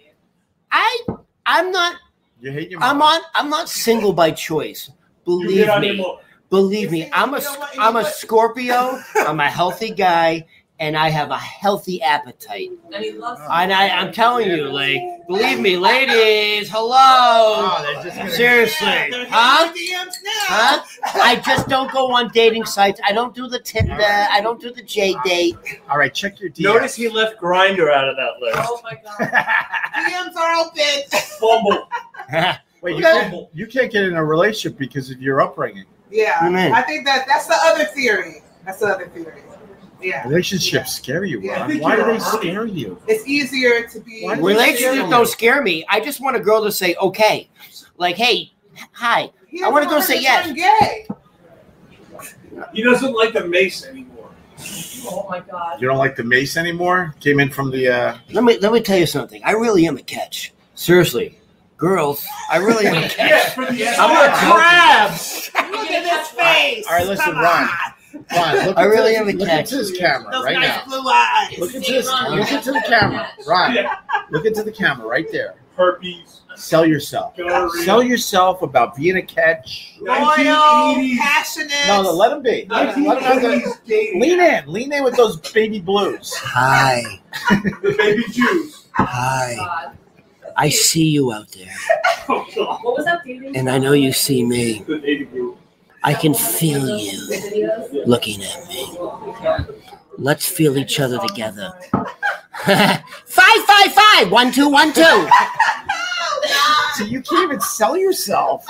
I, I'm not, You hate your mom. I'm on, I'm not single by choice. Believe me, believe me. I'm a you know I'm a Scorpio. I'm a healthy guy, and I have a healthy appetite. And he loves ah. And I, I'm telling you, like, believe me, ladies, hello. Oh, just gonna- Seriously, Yeah, huh? hitting the DMs now. Huh? I just don't go on dating sites. I don't do the Tinder. I don't do the J date. All right, check your DMs. Notice he left Grindr out of that list. Oh my god. *laughs* DMs are open. Fumble. *laughs* Wait, you can't, you can't get in a relationship because of your upbringing. Yeah, Amen. I think that that's the other theory. That's the other theory. Yeah, Relationships scare you, Ron. think Why do they scare you? it's easier to be. Why do Relationships don't scare me. I just want a girl to say, okay. Like, hey, hi. He I wanna go say her to yes. Gay. He doesn't like the mace anymore. Oh my god. You don't like the mace anymore? Came in from the. uh Let me let me tell you something. I really am a catch. Seriously. Girls, I really am a *laughs* catch. for the I'm a crab. Look at his face. All right, listen, Come Ron. On. Ron, look I into- really am a Look catch. into this camera Those right nice now. blue eyes. Look into this. Look into the camera, *laughs* Ron. Look into the camera right there. herpes. Sell yourself. Gonorrhea. Sell yourself about being a catch. Loyal, 1980s. passionate. No, no, let him be. Let him have the, 1980s dating. lean in. Lean in with those baby blues. Hi. *laughs* The baby Jews. Hi. God. I see you out there. *laughs* Oh, God. What was that dating? And I know you see me. The baby Jew. I can feel you looking at me. Let's feel each other together. *laughs* five, five, five. One, two, one, two. So you can't even sell yourself.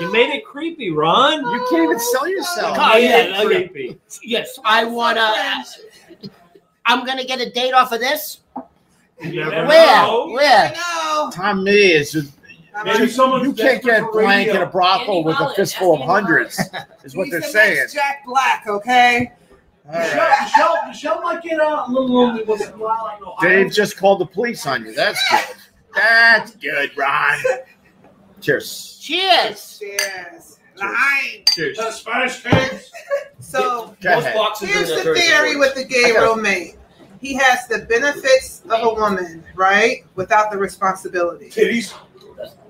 You made it creepy, Ron. You can't even sell yourself. Oh, yeah, Made oh, it yeah. creepy. Yes, I wanna. I'm gonna get a date off of this. You never Where? know. Where? No. Tom me is just, Maybe someone's you can't get for blank in a brothel with a Andy fistful of hundreds, is what He's they're the saying. Jack Black, okay? All right. Michelle, Michelle, Michelle might get a little lonely once in a while. Dave just called the police on you. That's good. That's good, Ron. Cheers. Cheers. Cheers. Line. Cheers. Spanish cakes. *laughs* So Go boxes here's the theory with the gay I got it. roommate. He has the benefits of a woman, right? Without the responsibility. Titties.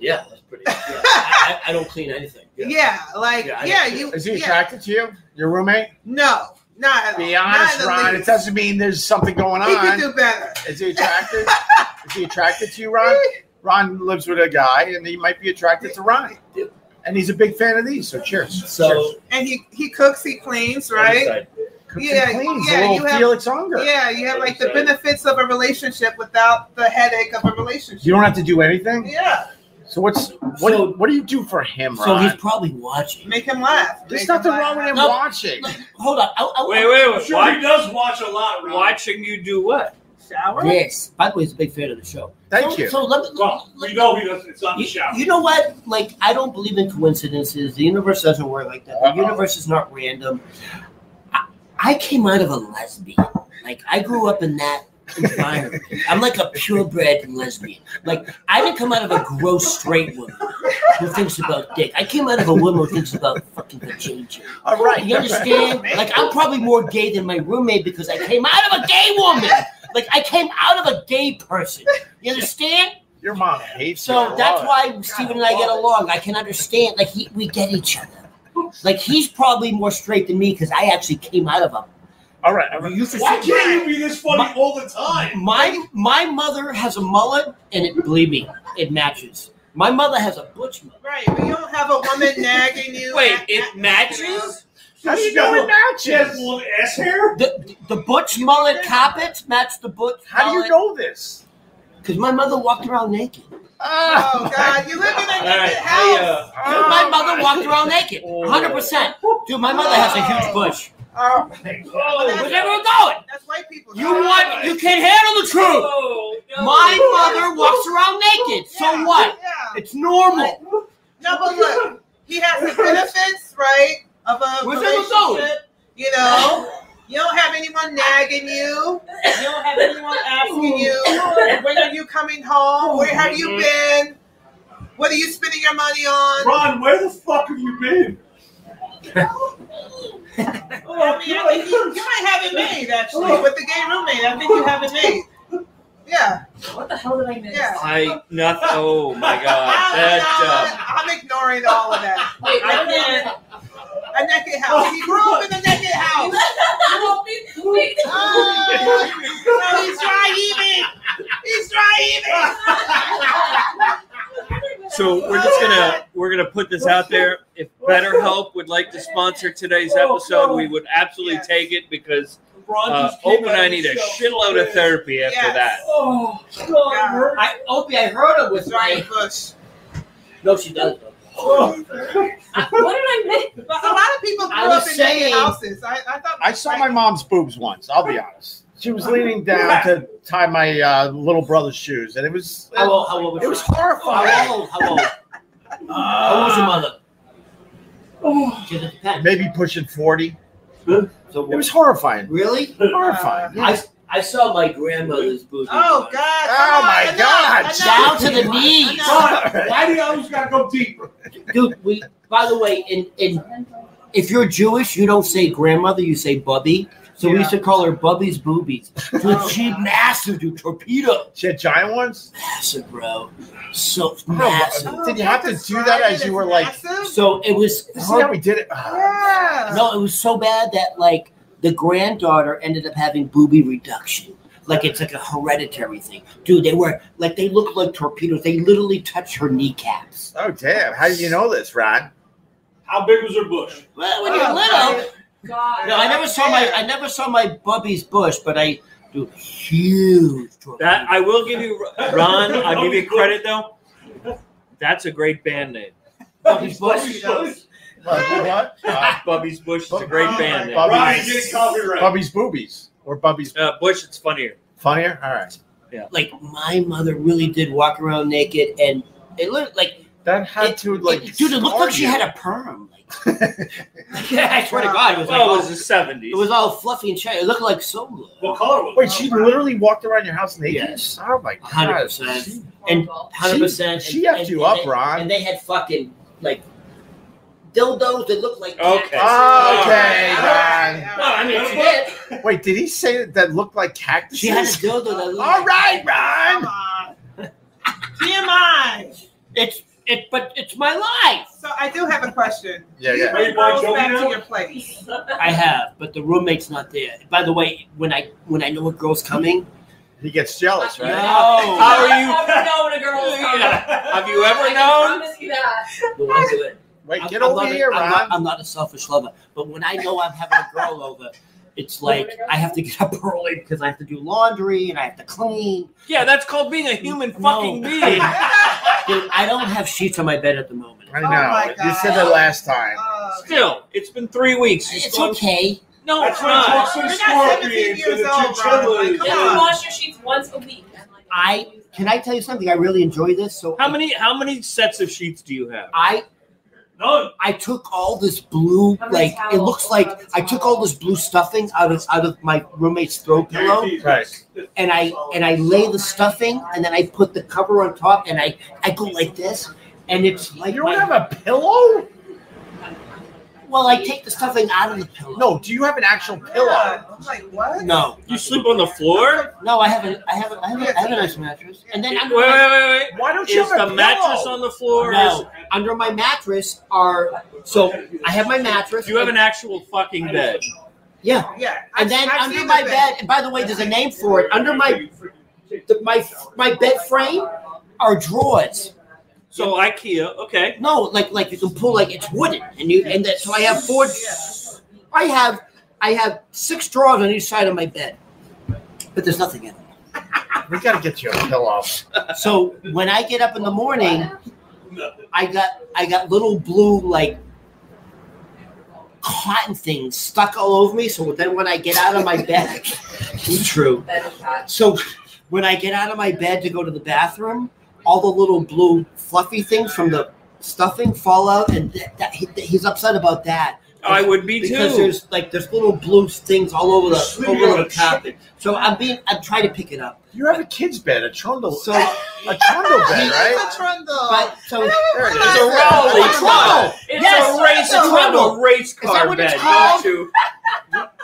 Yeah, that's pretty. Yeah, *laughs* I, I, I don't clean anything. Yeah, like Yeah, yeah, you. Is he yeah. attracted to you? Your roommate? No, not at. Be Not honest, in the Ron. It doesn't mean there's something going on. He could on. do better. Is he attracted? Is he attracted to you, Ron? *laughs* Ron lives with a guy, and he might be attracted to Ron. And he's a big fan of these. So cheers. So And he he cooks, he cleans, right? Cooks Yeah, and cleans. yeah, you have- Felix Unger. Yeah, you have like the benefits of a relationship without the headache of a relationship. You don't have to do anything. Yeah. So what's what? So- what do you do for him, So he's probably watching. Make him laugh. There's Make him nothing laugh. wrong with him No. watching. Hold on. I, I, Wait, wait, wait. Sure, What? he does watch a lot, Ron. Watching you do what? Shower. Yes. By the way, he's a big fan of the show. Thank so, you. So let me. Well, we know he doesn't. It's not the shower. you know what? Like, I don't believe in coincidences. The universe doesn't work like that. The Uh-oh. universe is not random. I, I came out of a lesbian. Like, I grew up in that environment. I'm like a purebred lesbian. Like, I didn't come out of a gross straight woman who thinks about dick. I came out of a woman who thinks about fucking the vajayjay. All right. You understand? *laughs* Like, I'm probably more gay than my roommate because I came out of a gay woman. Like, I came out of a gay person. You understand? Your mom hates So you. that's why Stephen and I get along. I can understand. Like he, we get each other. Like he's probably more straight than me because I actually came out of a. All right. all right. You used to Why can't you be this funny My- all the time? my my mother has a mullet, and it believe me, it matches. My mother has a butch mullet. Right. But you don't have a woman *laughs* nagging you. Wait, at- it at- matches? How do you She know got- it She has a matches? little ass hair. The the butch mullet carpets match the butch. How do you know this? Because my mother walked around naked. Oh God! *laughs* You live in a naked I, house. uh, Dude, my mother walked around naked. Oh. 100%. Dude, my mother has a huge bush. Oh, Where's everyone going? that's white people. You want? You can't handle the truth. No. My mother walks around naked. So what? Yeah. It's normal. No, but look, he has the benefits, right, of a Where's everyone going? relationship. You know, *laughs* you don't have anyone nagging you. You don't have anyone asking you, *laughs* when are you coming home? Where have you mm-hmm. been? What are you spending your money on? Ron, where the fuck have you been? *laughs* Oh, I mean, I think you, you might have it made actually with the gay roommate. I think you have it made. Yeah. What the hell did I miss? Yeah. I nothing. Oh my god, *laughs* I'm, that. Uh, I'm ignoring all of that. *laughs* Wait, I wait, can't. A naked house. He grew up in a naked house. *laughs* Wait. Oh, no, he's dry even. He's dry even. So we're just gonna we're gonna put this out there. If BetterHelp would like to sponsor today's episode, we would absolutely Yes. take it because Ron uh, just came Hope and I need a show. shitload of therapy after Yes. that. Oh, God, God. I Opie, I heard her with right. my. No, she does. Oh. *laughs* What did I miss? A lot of people grew I up in saying- houses. I, I thought. I saw my mom's boobs once. I'll be honest. She was leaning down to tie my uh, little brother's shoes, and it was How old? How old was it was horrifying. How old? How old? How old was your mother? *sighs* She was a pen. Maybe pushing forty. So It was horrifying. really. Horrifying. I I saw my grandmother's boobs. Oh God! Oh, come my enough, God. enough. Down to the knees. Why do you always gotta go deeper? Dude, we. By the way, in in if you're Jewish, you don't say grandmother, you say bubby. So we used to call her Bubby's boobies. *laughs* Dude, she massive, dude. Torpedo. She had giant ones. Massive, bro. So No, massive. Did you have to do that as you were like? So it was. This is how we did it. Yeah. No, it was so bad that like the granddaughter ended up having booby reduction. Like it's like a hereditary thing. Dude, they were like they look like torpedoes. They literally touched her kneecaps. Oh damn! How did you know this, Ron? How big was her bush? Well, when you're Oh, little. God. No, I never saw my I never saw my Bubby's bush, but I do huge. That I will give you, Ron. I'll give you *laughs* credit though. That's a great band name. Bubby's bush. What? what? Uh, Bubby's Bush is a great band name. Bubby- Ryan, get it copyright. Bubby's boobies or Bubby's Uh, Bush, it's funnier. funnier. All right. Yeah. Like my mother really did walk around naked, and it looked like That had it, to like. it- dude. It looked like she had a perm. Like, I swear to God, it was like Well, all, it was the seventies. it was all fluffy and shiny. It looked like so good. What color was you. it? Wait, she literally walked around your house naked. Yes. Oh my god. Hundred percent. And hundred percent. She- she effed you up, they, Ron. And they had fucking like dildos that looked like Okay. cactuses. Okay, oh, Yeah. Ron. Well, I mean, she did. Wait, did he say that, that looked like cactuses? She had a dildo that looked All like right, Come Ron. on. TMI. It's it, but it's my life. So I do have a question. *laughs* Yeah, yeah. bring Are you buying girls back to your place. I have, but the roommate's not there. By the way, when I when I know a girl's coming, He gets jealous, right? No. How are you? I never know when a girl coming. Have you ever I known? promise you that. no, I'll do it. Wait, I'm- get I'm over a- here, I'm not, I'm not a selfish lover, but when I know I'm having a girl over, it's like I have to get up *laughs* early because I have to do laundry and I have to clean. Yeah, that's called being a human No. fucking being. *laughs* Dude, *laughs* I don't have sheets on my bed at the moment. I Oh know. you said that last time. Uh, Still, it's been three weeks. You It's still- okay. No, it's not. Toxic You're not 17 Scorpions years old, bro. Like, come have to on. wash your sheets once a week. I can I tell you something? I really enjoy this. So How many how many sets of sheets do you have? I None. I took all this blue How many like it looks like I took all this blue stuffing out of out of my roommate's throw pillow Right. and I and I lay the stuffing and then I put the cover on top and I I go like this and it's like You don't my- have a pillow? Well I take the stuffing out of the pillow. No. Do you have an actual pillow? yeah. I'm like, what? No, You sleep on the floor? no, I have a I have a, I have a, I have a nice mattress and then Wait, under wait, my, wait, wait. Why don't you Is have a the mattress pillow? on the floor? no under my mattress are so I have my mattress. Is, you have an actual fucking bed. yeah. Yeah. And I've- then I've under my the bed, and by the way, there's a name for it. Under my the, my my bed frame are drawers. So IKEA, okay. No, like like you can pull like it's wooden, and you and that so I have four. I have I have six drawers on each side of my bed, but there's nothing in it. *laughs* We gotta get you a pillow. So when I get up in the morning, I got I got little blue like cotton things stuck all over me. So then when I get out of my bed, *laughs* true. That is hot. So when I get out of my bed to go to the bathroom, all the little blue fluffy things from the stuffing fall out, and that, that, he, he's upset about that I would be because too. there's like there's little blue things all over the Sleeping over the a carpet. So I'm being I'm trying to pick it up. You have a kid's bed, a trundle, So a trundle bed, It's right? a trundle. but so it is. A Raleigh Oh, trundle. It's Yes, a race. it's a It's called trundle. a race that car what it's bed, called? don't you? *laughs*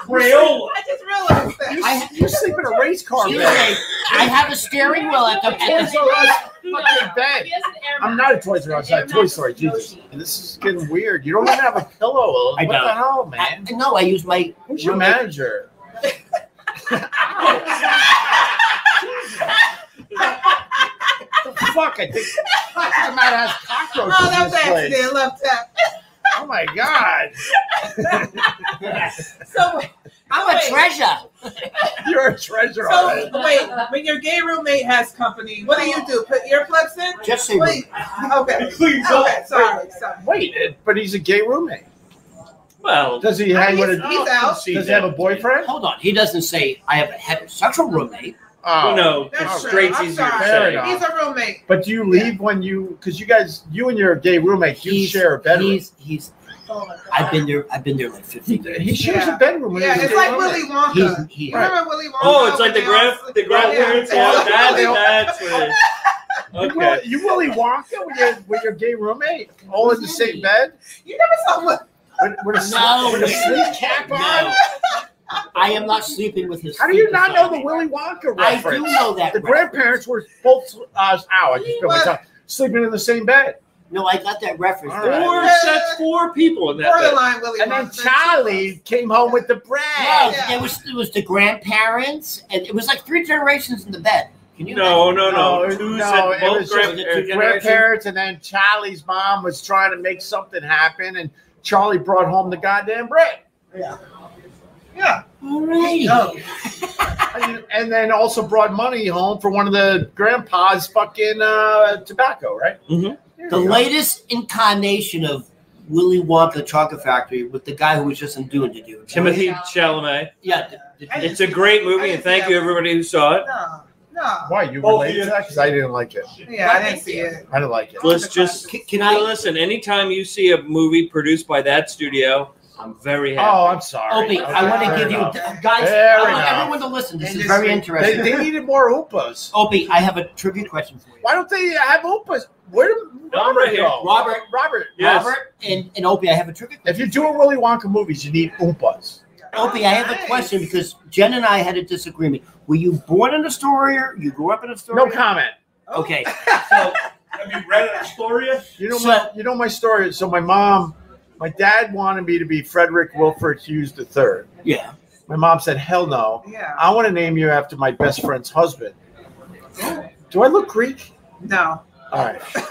Crayola. I just realized that. I, You sleep in a race car excuse bed. I have a steering wheel at the, at Toys the R Us fucking bed. He has an I'm not a Toys R Us. I have Toy Story. Jesus, this is getting weird. You don't even have a pillow. I What the don't. hell, I, man? no, I use my Who's your manager? *laughs* the fuck? I think the man has cockroaches Oh, in that was this place. accident. Left tap. Oh my god, *laughs* So, I'm a treasure. you're a treasure. so already. wait. When your gay roommate has company, what do you do? Put earplugs in? Just say Wait. Okay. It cleans up. Okay. Sorry. Sorry. Wait, but he's a gay roommate. Well, Does he hang with a? He's out. Does he have a boyfriend? Hold on. He doesn't say I have a heterosexual roommate. Oh, no, That's it's true. straight's I'm easier to sorry. Say. He's a roommate. But do you leave when you? Because you guys, you and your gay roommate, you He's- share a bedroom. He's he's. Oh. I've been there. I've been there like He, fifty days. he shares Yeah. a bedroom. With Yeah, it's like roommate. Willy Wonka. He's he. Remember Willy Wonka? Oh, it's like the grand the grandparents. Yeah. Yeah, that's that's what it is. You, Okay. Willy, you Willy Wonka with your with your gay roommate, all in the same bed, You never saw what? with, with a, No. with a sleep cap on. No. I am not sleeping with his. How do you not know the. Willy Wonka reference? I reference? do know that. The reference. grandparents were both uh, ow, I just spilled my tongue, sleeping in the same bed. No, I got that reference. All right. Four sets, four people in that bed. Borderline Willy And then Charlie came home with the No, bread. Yeah. it was it was the grandparents, and it was like three generations in the bed. Can you? No, no, no. No, Two no, sets, it both was just the grandparents. grandparents, and then Charlie's mom was trying to make something happen, and Charlie brought home the goddamn bread. Yeah. Alrighty. Oh. And- and then also brought money home for one of the grandpa's fucking uh, tobacco, right? Mhm. The you go. latest incarnation of Willy Wonka Chocolate Factory with the guy who was just in Dune to do. Timothée Chalamet. Yeah. the- the- It's a great movie, and thank you everybody who saw it. No. No. Why you Oh, related yeah. to that? Because I didn't like it. Yeah, I didn't see it. I didn't like it. Let's just Can, can I? listen. Anytime you see a movie produced by that studio, I'm very oh, happy. Oh, I'm sorry. Opie, I want to Fair give you guys. Fair I want enough. everyone to listen. This is Industry. very interesting. they needed more Oompas. Opie, I have a trivia question for you. Why don't they have Oompas? Where did No, Robert right go? Robert. Robert. Yes. Robert and, and Opie, I have a trivia If you're doing Willy Wonka movies, you need Oompas. Opie, I have a question because Jen and I had a disagreement. Were you born in Astoria? You grew up in Astoria? No comment. Okay. *laughs* So, Have you read Astoria? You know So- my you know my story. So my mom, my dad wanted me to be Frederick Wilford Hughes III. yeah. My mom said, "Hell no! Yeah. I want to name you after my best friend's husband." Do I look Greek? No. All right, *laughs* Turn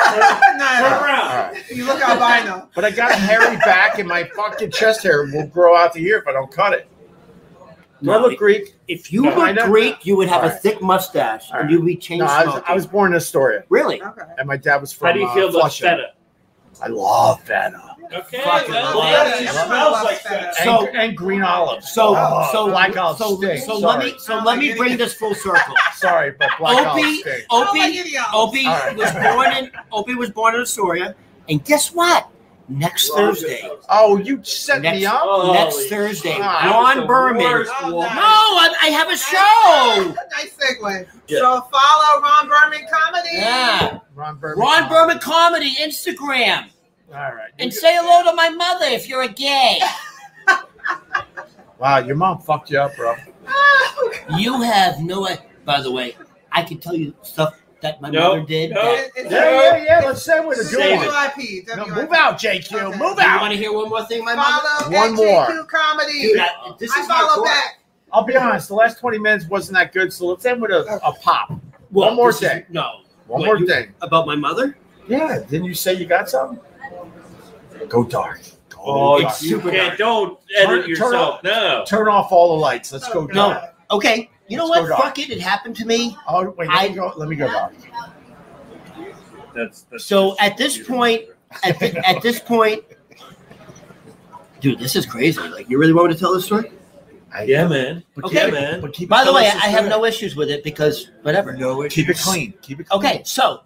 no. all around. You look albino. But I got hairy back, and my fucking chest hair will grow out to here if I don't cut it. Do I look Greek? If you No, were Greek, you would have All a thick mustache All and you'd be chain No, I was. I was born in Astoria, really. Okay. and my dad was from. How do you uh, feel about Flushing. feta? I love feta. Okay, Fucking well, love it. it smells like that. So- and, and green olives. So Oh, so black olives so, stink. so Sorry. let me so let me bring this full circle. *laughs* Sorry, but black olives Opie stink. I Opie any of y'all. Opie All right. was born in Opie was born in Astoria, and guess what? Next Thursday, Oh, you set next, me up. Oh, next holy Thursday, Ron Berman. Oh. No, I, I have a show. Nice segue. Yeah. So follow Ron Berman Comedy. Yeah, Ron Berman. Ron Berman comedy Instagram, All right. and say hello to my mother if you're a gay. Wow, your mom fucked you up, bro. You have no. i- By the way, I can tell you stuff that my No, mother did. no. that- It's Yeah, yeah, yeah. Let's say what to do. Save it. WIP. No, move out, JQ. Okay. Move out. you want to hear one more thing, my mother? One NJQ more. Comedy. Dude, I, this I is follow hardcore. back. I'll be honest. The last twenty minutes wasn't that good, so let's end with a, a pop. Well, One more this is- thing. no. One What, more you- thing. About my mother? Yeah. Didn't you say you got something? Go dark. Go Oh, dark. It's super you dark. can't, don't edit turn yourself. off- No. Turn off all the lights. Let's go dark. No. Okay. You know Let's what? dark. Fuck it. It happened to me. Oh wait, let I- me go. Let me go dark. That's, that's So at this point, at, thi- at this point, dude, this is crazy. Like, you really want me to tell this story? I- yeah, man. But Okay. keep it- man. But keep By the way, I have no issues with it because whatever. No issues. Keep it clean. Keep it clean. Okay, so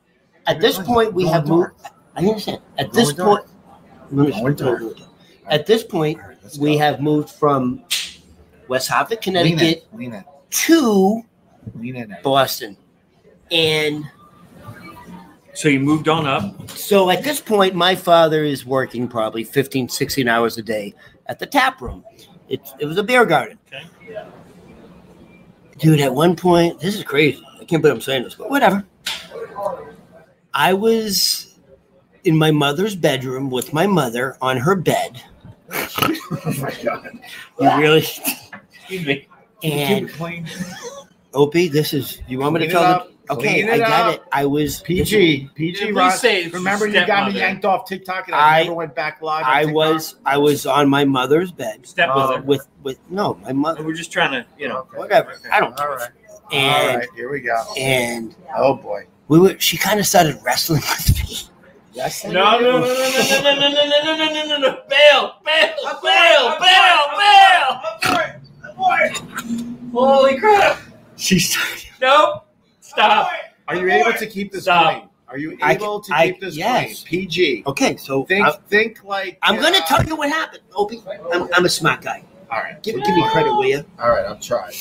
at this point, we Going have moved. I understand. At this Going point, at this point, All right, let's we have moved from West Hartford, lean Connecticut, in. Lean in. to Lean. Boston, and So you moved on up. So at this point, my father is working probably 15, 16 hours a day at the tap room. It, it was a beer garden. Okay. Dude, at one point, this is crazy. I can't believe I'm saying this, but whatever. I was in my mother's bedroom with my mother on her bed. *laughs* Oh my god. You really? Excuse me. Keep And clean. Opie, this is. You want me to Clean it tell up. the? Okay, I got up. it. I was PG. PG. Please Rock. say Remember, you got me yanked off TikTok, and I, I- never went back live. on I TikTok? was. I was on my mother's bed Stepmother. Uh, with with no my mother. We're just trying to, you know. Okay. Whatever. I don't All care. right. And All right. Here we go. and Oh boy. we were she kind of started wrestling *laughs* with me Yes. No, no, no, no, no, no, no, no, no, no, no, no, no, no, no. Bail, bail, bail, bail, bail. Holy crap. she started Nope. Stop. Are you able to keep this Stop. clean? Are you I able to I- keep this yes. PG. okay so Think. I, think like. i'm gonna uh, tell you what happened opie I'm, I'm a smart guy All right. give, give me credit will you All right. I'm trying.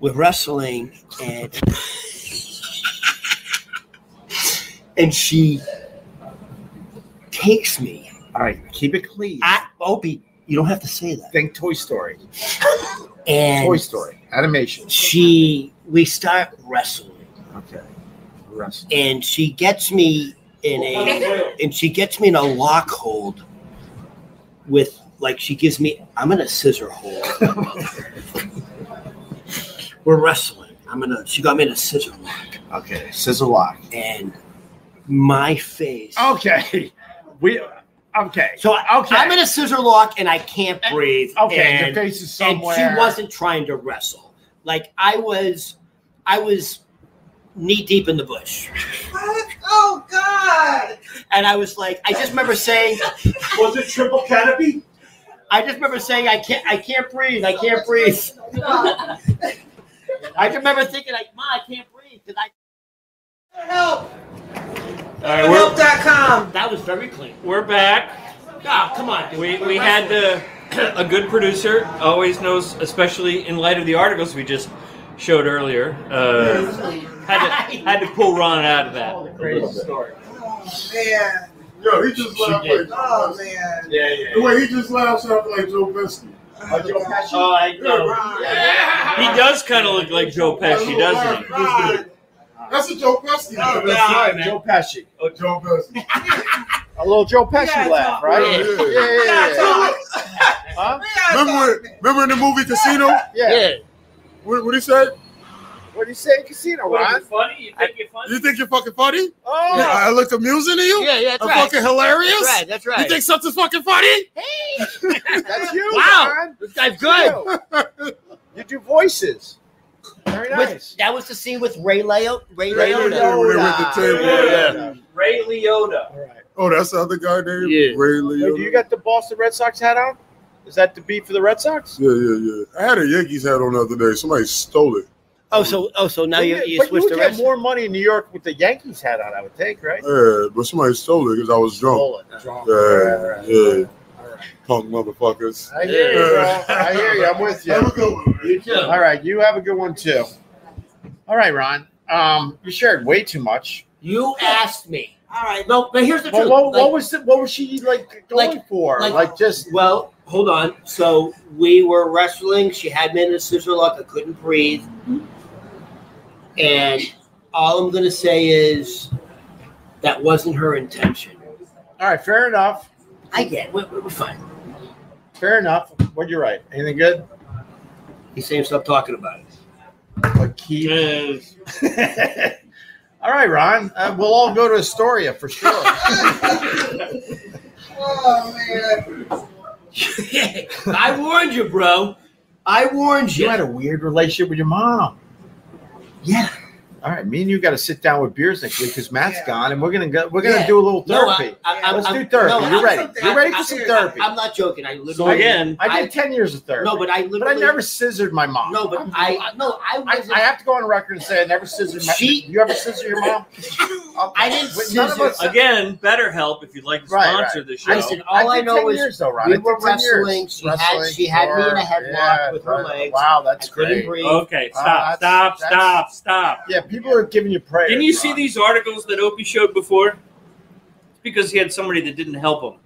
we're wrestling and and she takes me All right. Keep it clean. I, opie you don't have to say that think Toy Story. *laughs* and Toy Story animation. she we start wrestling Okay. Rest. and she gets me in a and she gets me in a lock hold with like she gives me I'm in a scissor hold. *laughs* We're wrestling. I'm in a she got me in a scissor lock Okay. Scissor lock. and my face. Okay. *laughs* We. Okay. So okay. I'm in a scissor lock and I can't breathe. Okay. and, your face is and somewhere. she wasn't trying to wrestle. Like I was I was knee deep in the bush. What? *laughs* Oh God! And I was like, I just remember saying, Was it triple canopy? I just remember saying, I can't, I can't breathe, I can't breathe. *laughs* I remember thinking, like, Ma, I can't breathe. Did I? Help! All right, we're, That was very clean. we're back. Ah, come on, dude. We, we had uh, *clears throat* a good producer, always knows, especially in light of the articles we just showed earlier. Uh, *laughs* had, to, had to pull Ron out of that. Oh man! Yo, he just laughed like Oh man! Yeah, yeah. the way he just laughs sounded like Joe Pesci. Oh, Joe Pesci? Oh, I know. Ron. He does kind of look like Joe Pesci, doesn't he? Ron. That's a Joe Pesci. Oh, That's God. right, Right, Joe Pesci. *laughs* Joe Pesci. A little Joe Pesci Yeah, laugh, Joe- right? Yeah, Yeah, yeah. yeah, yeah. yeah. Huh? *laughs* Remember, when, remember in the movie Casino? Yeah. What, what he said? What do you say, casino, What, Ron? you funny? You think you're funny? You think you're fucking funny? Oh, Yeah, I look amusing to you? Yeah, yeah, that's I'm right. fucking hilarious? That's right. That's right. You think something's fucking funny? Hey, *laughs* that's you, Wow. Ron. this guy's good. You do voices. Very With- that was the scene with Ray Leo. Ray, Ray Liotta. Liotta. with the table, Yeah. Ray Liotta. All right. Oh, that's the other guy named Yeah. Ray Hey, Liotta. do you got the Boston Red Sox hat on? Is that the beat for the Red Sox? Yeah, yeah, yeah. I had a Yankees hat on the other day. Somebody stole it. Oh, so oh, so now you But you switched would the get rest. more money in New York with the Yankees hat on, I would think, right? Yeah, but somebody stole it because I was drunk. Stole it. Drunk. Yeah, Right, right, yeah. right. All right. Punk motherfuckers. I hear you, bro. I hear you. I'm with Have a you. good one. You too. All right, you have a good one too. All right, Ron. Um, you shared way too much. You asked me. All right. No, but here's the Well, truth. what, Like- what was the, what was she like going Like- for? Like, like- just Well, hold on. So we were wrestling. She had me in a scissor lock. I couldn't breathe. And all I'm going to say is that wasn't her intention. all right. Fair enough. I get it. We're, we're fine. Fair enough. What you right? Anything good? He's saying stop talking about it. Like keep. Yes. *laughs* all right, Ron. Uh, we'll all go to Astoria for sure. Oh *laughs* man. *laughs* I warned you, bro. I warned you you. had a weird relationship with your mom. Yeah. All right, me and you got to sit down with beers next week because Matt's Yeah. gone, and we're gonna go. We're gonna Yeah. do a little No, therapy. I, I, Let's I'm, do therapy. no, You're I'm- ready. You're ready for some therapy. I'm not joking. I literally So again, I did I- ten years of therapy. no, but I literally. but. I never scissored my mom. No, but I no, I I, wasn't. I have to go on record and say I never scissored my. She- you ever scissor your mom? *laughs* I didn't Wait, scissor- us- again, BetterHelp if you'd like to sponsor right. the show. Listen, all I, did know 10 is years, though, Ron. we I did were wrestling. She had she had me in a headlock with her legs. Wow, that's I couldn't great. Okay, Uh, stop, stop, stop, stop. Yeah, people are giving you praise. Didn't you see Ron. these articles that Opie showed before? It's because he had somebody that didn't help him.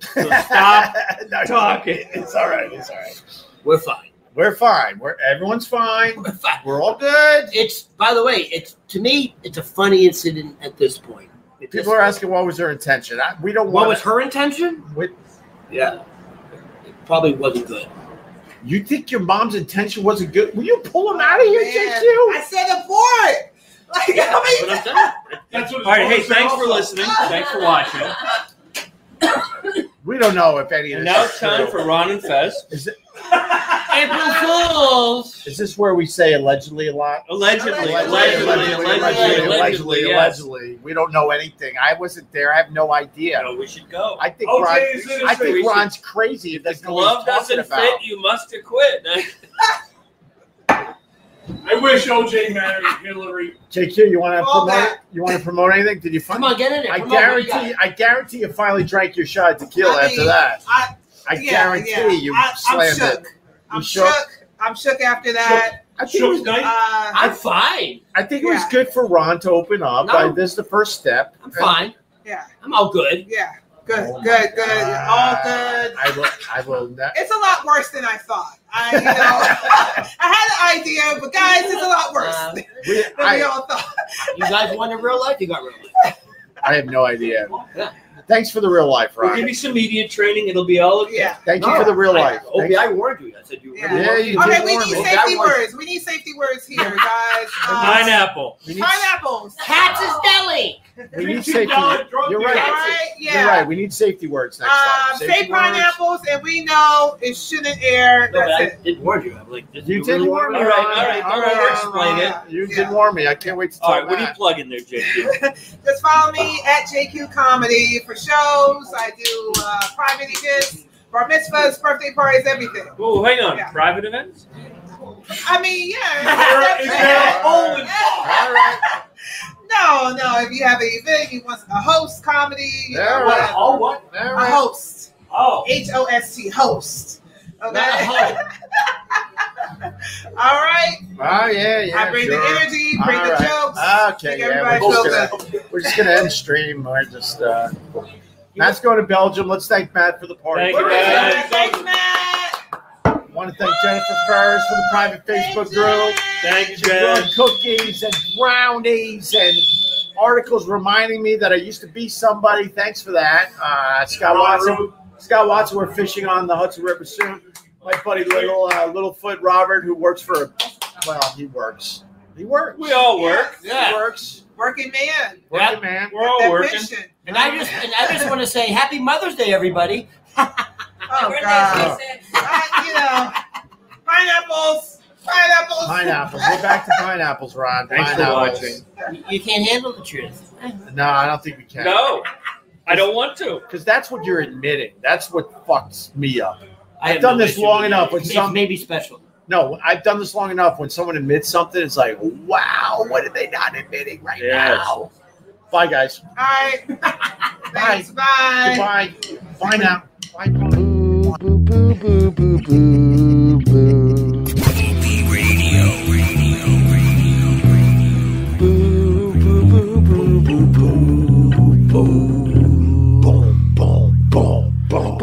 So *laughs* stop No, talking. It's all right. It's all right. We're fine. We're fine. We're everyone's fine. We're fine. We're all good. It's by the way, it's to me, it's a funny incident at this point. It People just- are asking what was her intention. I, we don't what want. was her intention? What, Yeah, it probably wasn't good. You think your mom's intention wasn't good? Will you pull him out of here, Oh, JQ? I said abort. Like, Yeah, I mean, but I'm telling you, That's what *laughs* All right, hey, thanks for listening. Thanks for watching. *laughs* We don't know if any of And this now is it's time true. for Ron and Fez. Is, it, April Fools. is this where we say allegedly a lot? Allegedly, Allegedly, allegedly, allegedly, allegedly, yes. allegedly. We don't know anything. I wasn't there. I have no idea. No, we should go. I think OJ Ron. I think We should- Ron's crazy. If The that's not what he's glove doesn't talking about. fit. You must have quit. *laughs* I wish OJ married Hillary. JQ, you want to promote? that. You want to promote anything? Did you Find, Come find? on, get in there. I Come on, what do you guarantee. got? I guarantee you finally drank your shot of tequila I after that. I, I yeah, guarantee yeah. you I, I'm slammed shook. it. I'm shook? shook. I'm shook after that. I think was, uh, I'm fine. I think it was good for Ron to open up. No. This is the first step. I'm fine. yeah, I'm all good. yeah. Good, Oh good, good. God. All good. I will. I will. Not, It's a lot worse than I thought. I, you know, *laughs* I had an idea, but guys, it's a lot worse Uh, than we, we all thought. You guys want a real life? You got real life. I have no idea. Yeah. Thanks for the real life, We'll give you some media training. It'll be all okay. Yeah. Thank you for the real I- life. Opie, Thanks- I warned you. I said you. Yeah. really Yeah, you Okay, we need safety was- words. We need safety words here, guys. *laughs* Um, Pineapple. we need, Pineapples. Katz's Deli. we need *laughs* safety. drug You're dealer. All right. right, You're right. We need safety words next Um, time. say Safety words. pineapples, and we know it shouldn't air. No, That's I it. did warn you. I'm like, did You you, did really warn warn me. me? All right, all right. All Don't over-explain it. You Yeah. did warn me. I can't wait to talk. tell right, what are you Matt. plugging there, JQ? *laughs* Just follow me at JQ Comedy for shows. I do uh, private events, bar mitzvahs, birthday parties, everything. Oh, hang on. Yeah. Private events? I mean, yeah. *laughs* Is there a? All right. *laughs* No, no. If you have an event, you want a host comedy, you know, All right. whatever. Oh, what? All a right. host. Oh. H O S T host. Okay. Not a hoe. *laughs* All right. Oh yeah, yeah. I bring sure. the energy, bring All the right. jokes. Okay, make yeah. We're just, gonna, we're just gonna end stream. We're just. Uh, Matt's going to Belgium. Let's thank Matt for the party. Thank you, Matt. right, Thanks, Matt. want to thank Jennifer Furs for the private Facebook group. Thank you, She Jen. cookies and brownies and articles reminding me that I used to be somebody. Thanks for that. Uh, Scott Watson. Scott Watson, we're fishing on the Hudson River soon. My buddy Little uh, Littlefoot Robert, who works for well, he works. He works. We all work. He Yeah. works. Working man. Working man. We're all working. pension. And I just and I just want to say Happy Mother's Day, everybody. *laughs* Oh God. season. I, you know, pineapples. Pineapples. Pineapples. We're back to pineapples, Ron. Thanks for watching. You- You can't handle the truth. No, I don't think we can. No, I don't want to. Because that's what you're admitting. That's what fucks me up. I have done no this long enough that. with It's some- maybe special. No, I've done this long enough. When someone admits something, it's like, wow, what are they not admitting right Yes. now? Bye, guys. All right. Thanks. Bye. Goodbye. Bye now. Bye. Boo, boo, boo, boo, boo, boo,